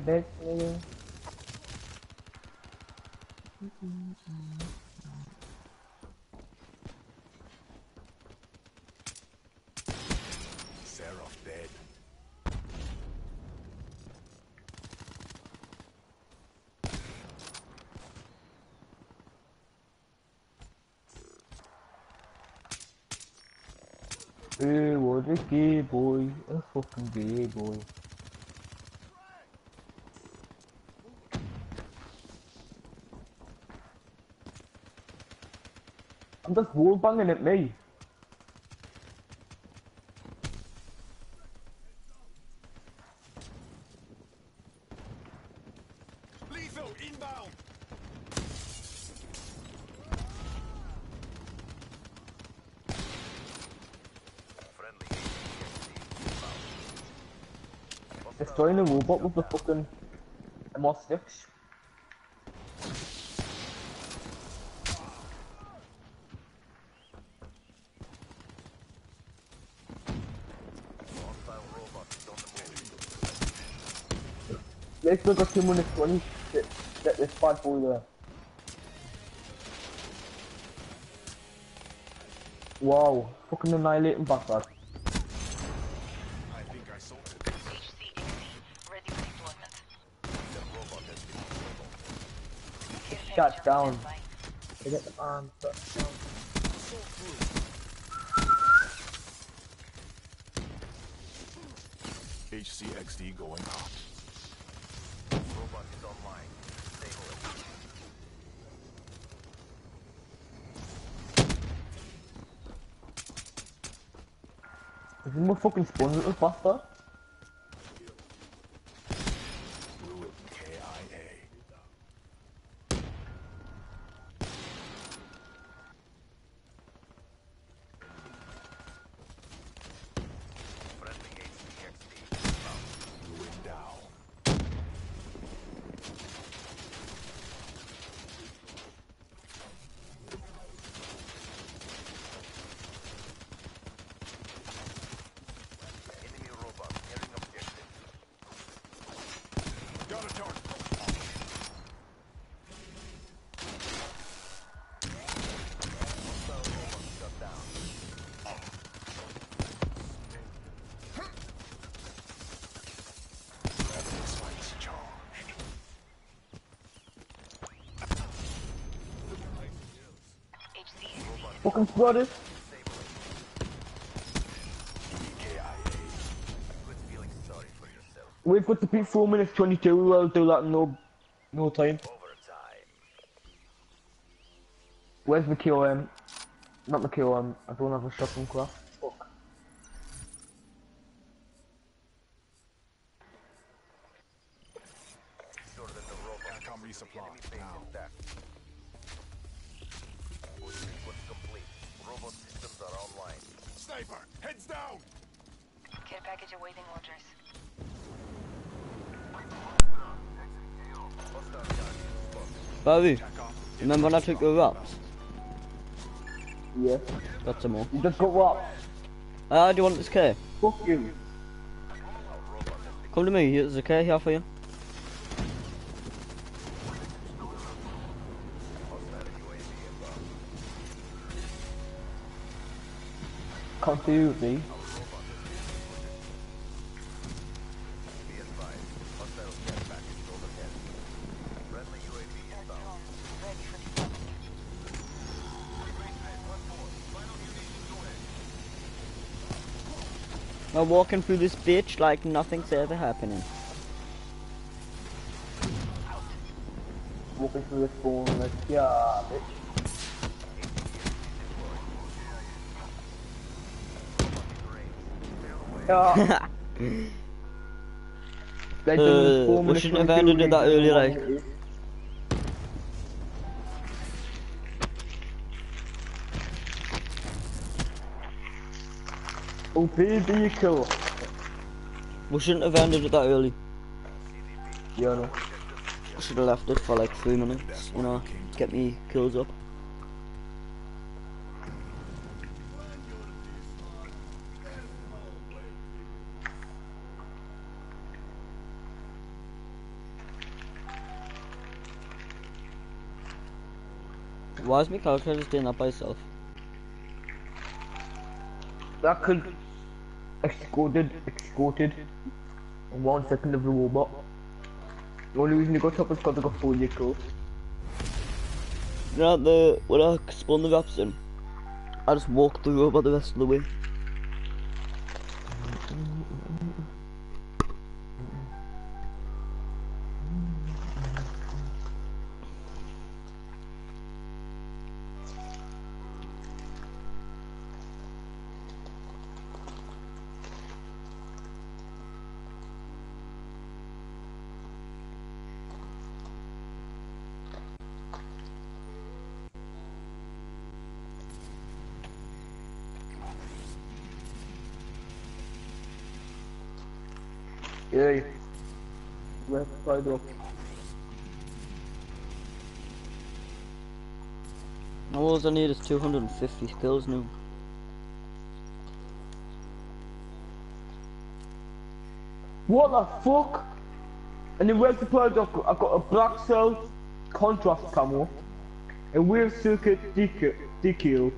vez just wall banging at me. Lethal inbound. Friendly ATST inbound. Destroying the robot with the fucking MR6. Hostile robot is on the Let's look at 2 minutes 20. Get, get this bad boy there. Wow, fucking annihilating bastard. I think I it. Ready for Shut down. I get the arm. HCXD going out. Robot is online. Disable it. Is more fucking spawn a little faster? Ruin KIA. Friendly HCXD inbound. Ruin down. Enemy robot nearing objective. Got a target. Hostile robot shut down. Rapid spikes charged. For yourself. We've got to beat 4 minutes 22, we'll do that in no, no time. Where's the KRM? Um, not the KRM, um, I don't have a shotgun class. Barry, remember when I took your RAPS? Yeah. Got some more. You just got what? Ah, do you want this K? Fuck you. Come to me, here's a K here for you. Can't see you, I'm walking through this bitch like nothing's ever happening. Walking through this phone like, yeah, bitch. Like, Uh, we shouldn't have ended it that early, like. Long it is. Baby, kill. We shouldn't have ended it that early. Yeah, no. Should have left it for like three minutes, you know, get me kills up. Why is my character just doing that by itself? That could exploded in one second of the robot. The only reason he got up is because I got 40 kills. You know, the when I spawn the RAPS in, I just walk the robot the rest of the way. 250 kills now. What the fuck? And then where's the plug? I've got, I've got a black cell contrast camo, a weird circuit decal, decal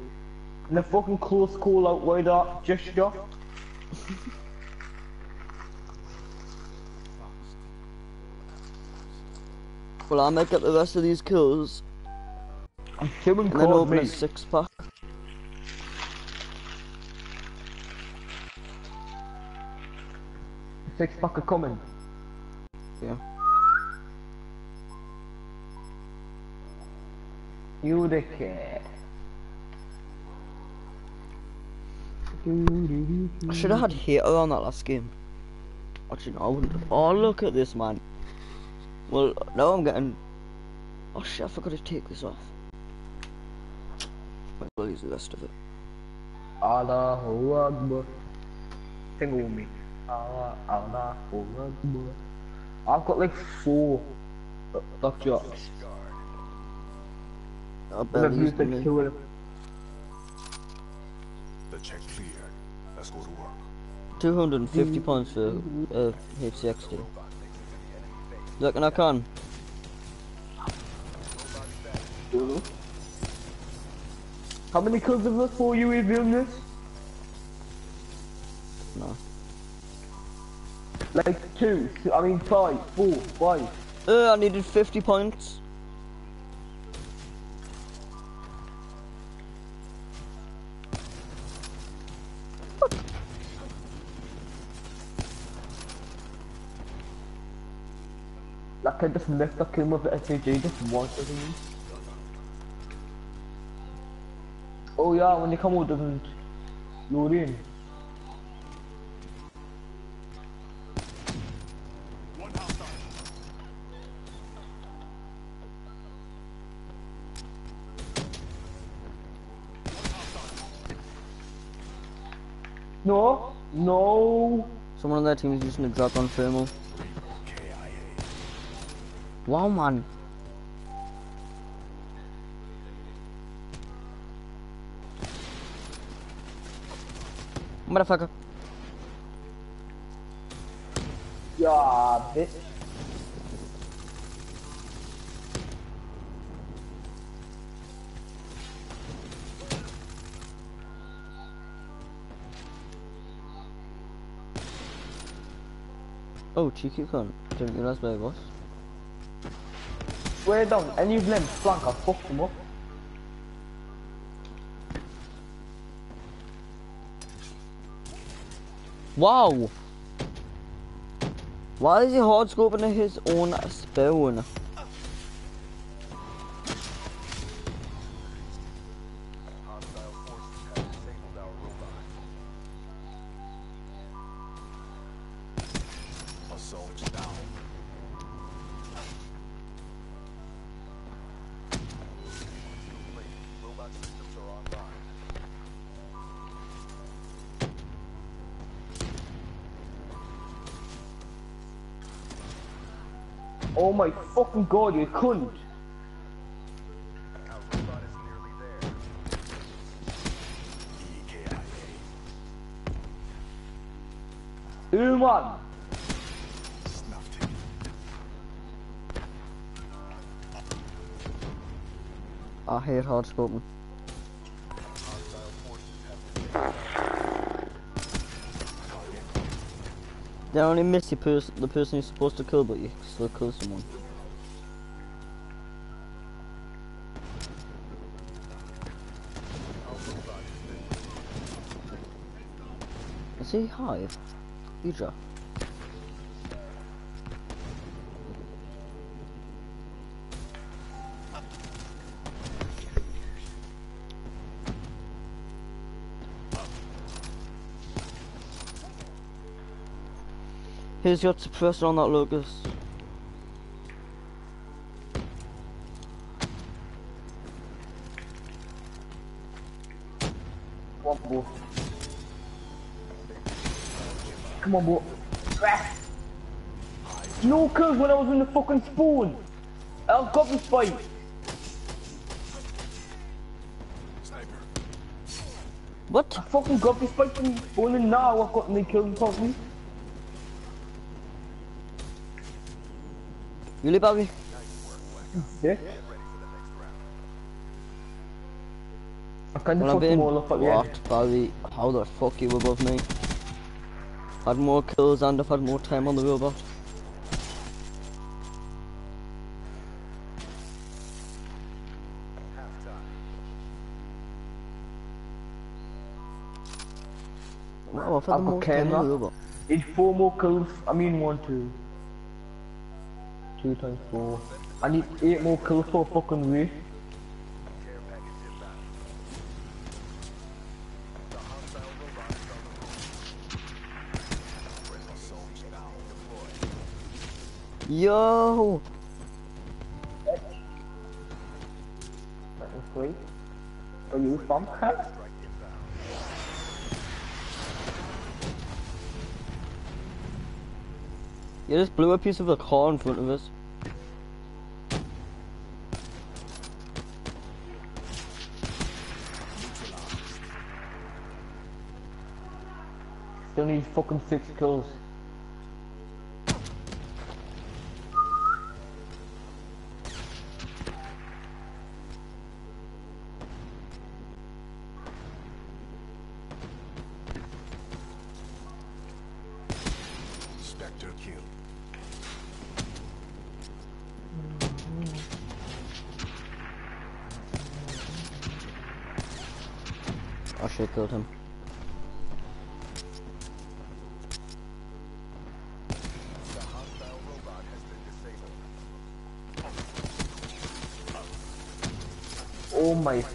and a fucking close call out that gesture. Well, I'll make up the rest of these kills Killing and then open me. a six pack. Six pack are coming. Yeah. You the cat. I should have had hater on that last game. Actually, no, I wouldn't have. Oh, look at this, man. Well, now I'm getting... Oh shit, I forgot to take this off. Might as the rest of it. Allahu Akbar. Sing with me. Allah, Allahu Akbar. I've got like four uh, duck jobs. I And barely I've used used like them. two of them. The check cleared. Let's go to work. 250 pounds for uh, HCXD. Reckon I can? How many kills have there for you in this? No. Like two, I mean five, four, five. Uh, I needed 50 points. Like I just missed a kill with the SAG just once I think. Oh yeah, when they come out doesn't load in. No, no. Someone on their team is using a drop on thermal. Wow, man. Motherfucker. Yeah, bitch. Oh, cheeky cunt. Didn't realise where it was. Swear down, any of them flank, I fucked them up. Wow! Why is he hard scoping his own spawn? Ooh man. Snuffed him. I hate hard scoping. They only miss the person, the person you're supposed to kill, but you still kill someone. He hive? Hydra. Here's your suppressor on that locus. On, boy. Come on, boy. No kills when I was in the fucking spawn. I've got this fight. What? I fucking got this fight from spawn and now I've got any kills probably. Really, Barry? Yeah. I kind of Well, I've fucked them been. all up at the end. What, Barry? How the fuck you above me? Had more kills and I've had more time on the robot. Wow, I've had more time on the robot. It's four more kills. I mean one, two. Two times four. I need eight more kills for a fucking race. Yo! That was great. Are you from? You just blew a piece of a car in front of us. Still need fucking six kills.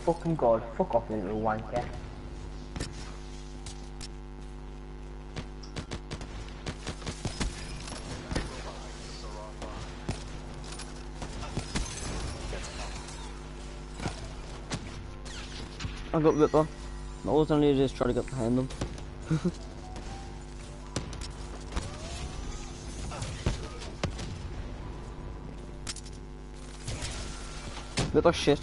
Fucking god. Fuck off, you little wanker. I got Ripper. All I need is try to get behind them. Ripper shit.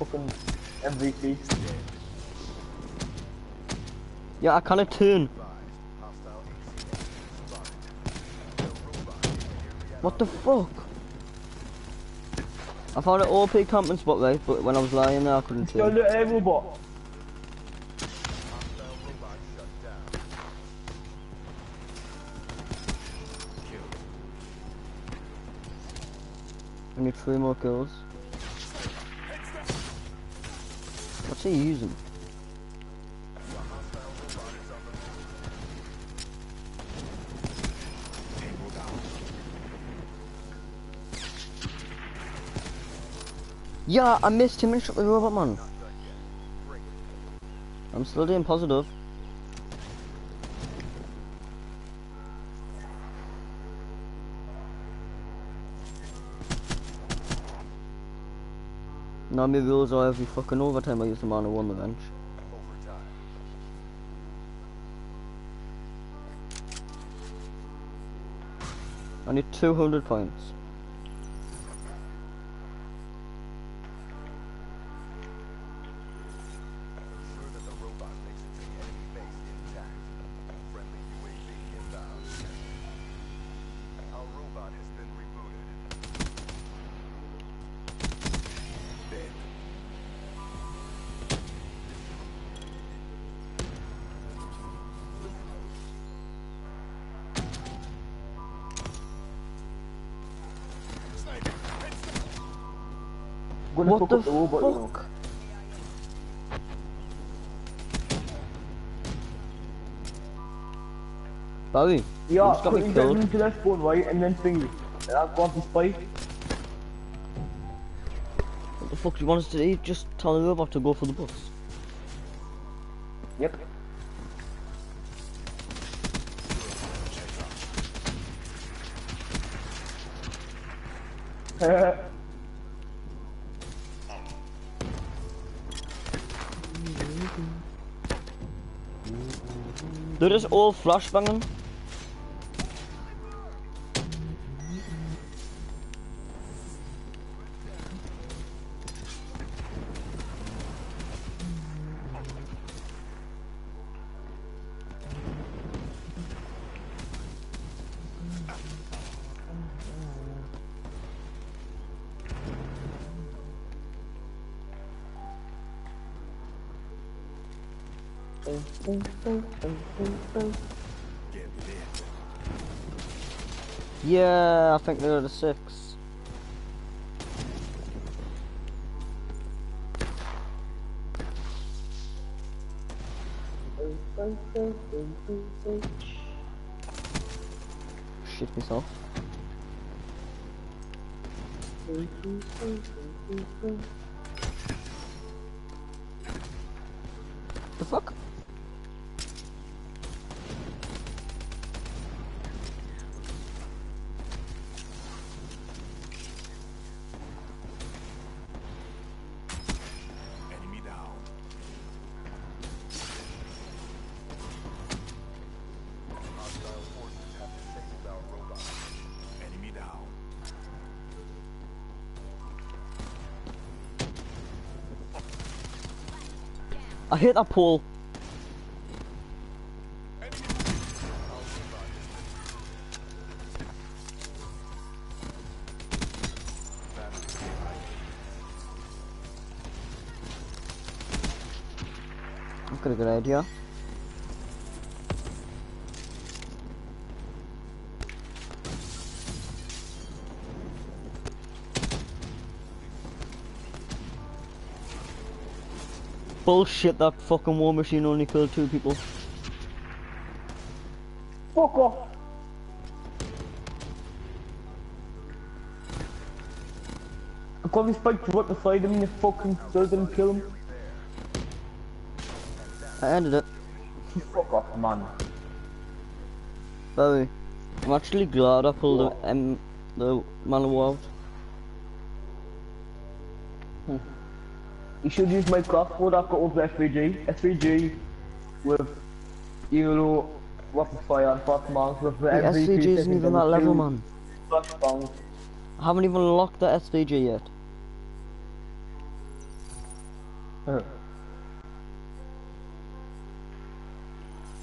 Running around with fucking MVP. Yeah, I can't turn. What the fuck? I found an OP camping spot right, but when I was lying there I couldn't see. look, hey, robot. I need three more kills. What's he using? Yeah, I missed him and shot the robot man. I'm still doing positive. Now rules are every fucking overtime I use the man who won the bench. I need 200 points. Gonna What fuck the up the robot, you know. fuck? Barry, you Yeah, just got me quickly get killed. into that spawn, right, and then thingy. And I've got this fight. What the fuck do you want us to do? Just tell the robot to go for the bus. They're just all flashbanging. Think they're the six. Shit myself. The fuck? I hit that pole. I've got a good idea. Bullshit, that fucking war machine only killed two people. Fuck off. I got this bike right beside him and you fucking still didn't kill him. I ended it. Fuck off, man. Way, I'm actually glad I pulled the, um, the Man-O-War out. You should use my crossbow that I've got over SVG. SVG with Euro, weapon fire and fast marks with the The MVP SVG isn't even that level, man. I haven't even locked the SVG yet. I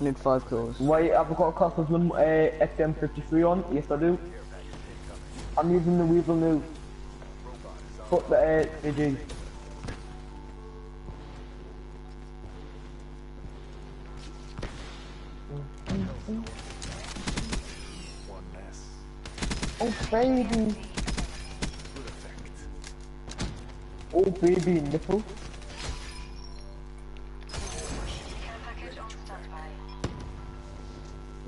need five kills. Why have I got a Cosmos uh, XM53 on? Yes I do. I'm using the Weevil new. Put the uh, SVG. Baby. Oh baby nipple.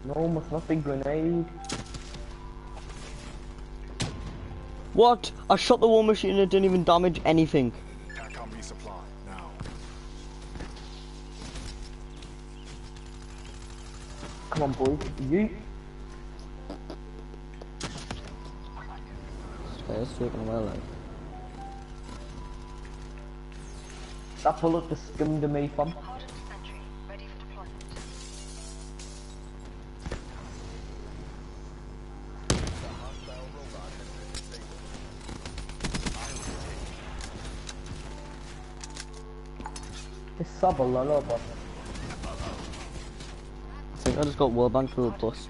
No, must not be grenade. What? I shot the war machine and it didn't even damage anything. TACOM resupply. Now. Come on boys. Yeet. This guy is taking my life. That bullet just skimmed me from. Hardened sentry. Ready for deployment. It's sub a lot, but I think I just got wallbang through a bus.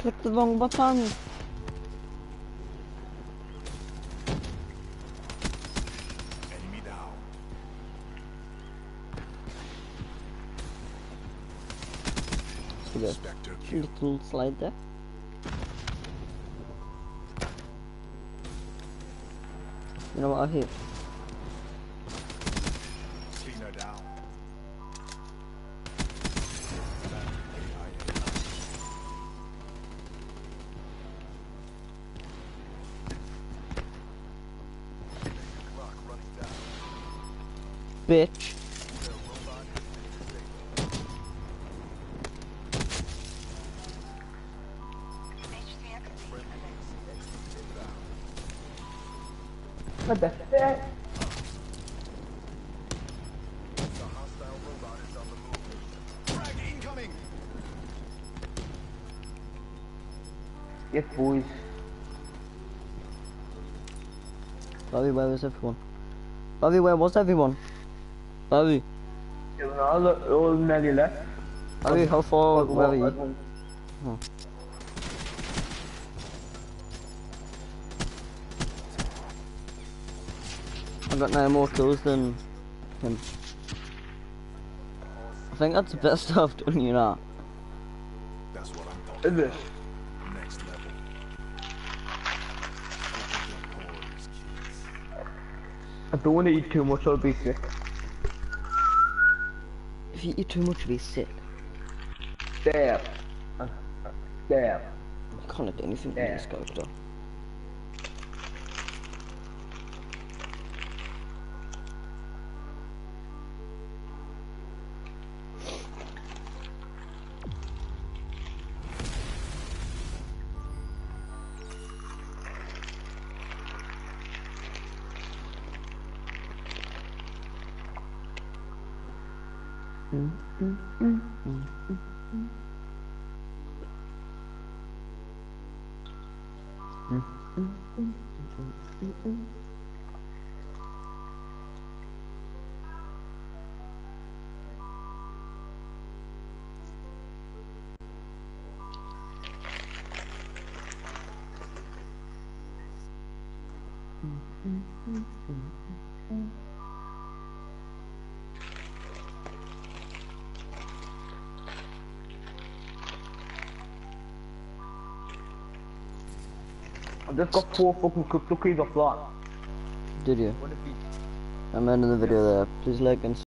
Clicked the wrong button. See that little slide there. You know what I hit? Bobby, where was everyone? Bobby, where was everyone? Bobby, It was all, all nearly left. Bobby, how far were you? Everyone- I got no more kills than him. I think that's the best I've done, you know. That's what I'm talking Is it? Don't want to eat too much, I'll be sick. If you eat too much, you'll be sick. There. Uh, uh, I can't do anything with this character. Just got four fucking crypto keys off that. Did you? What if he I'm ending the video there. Please like and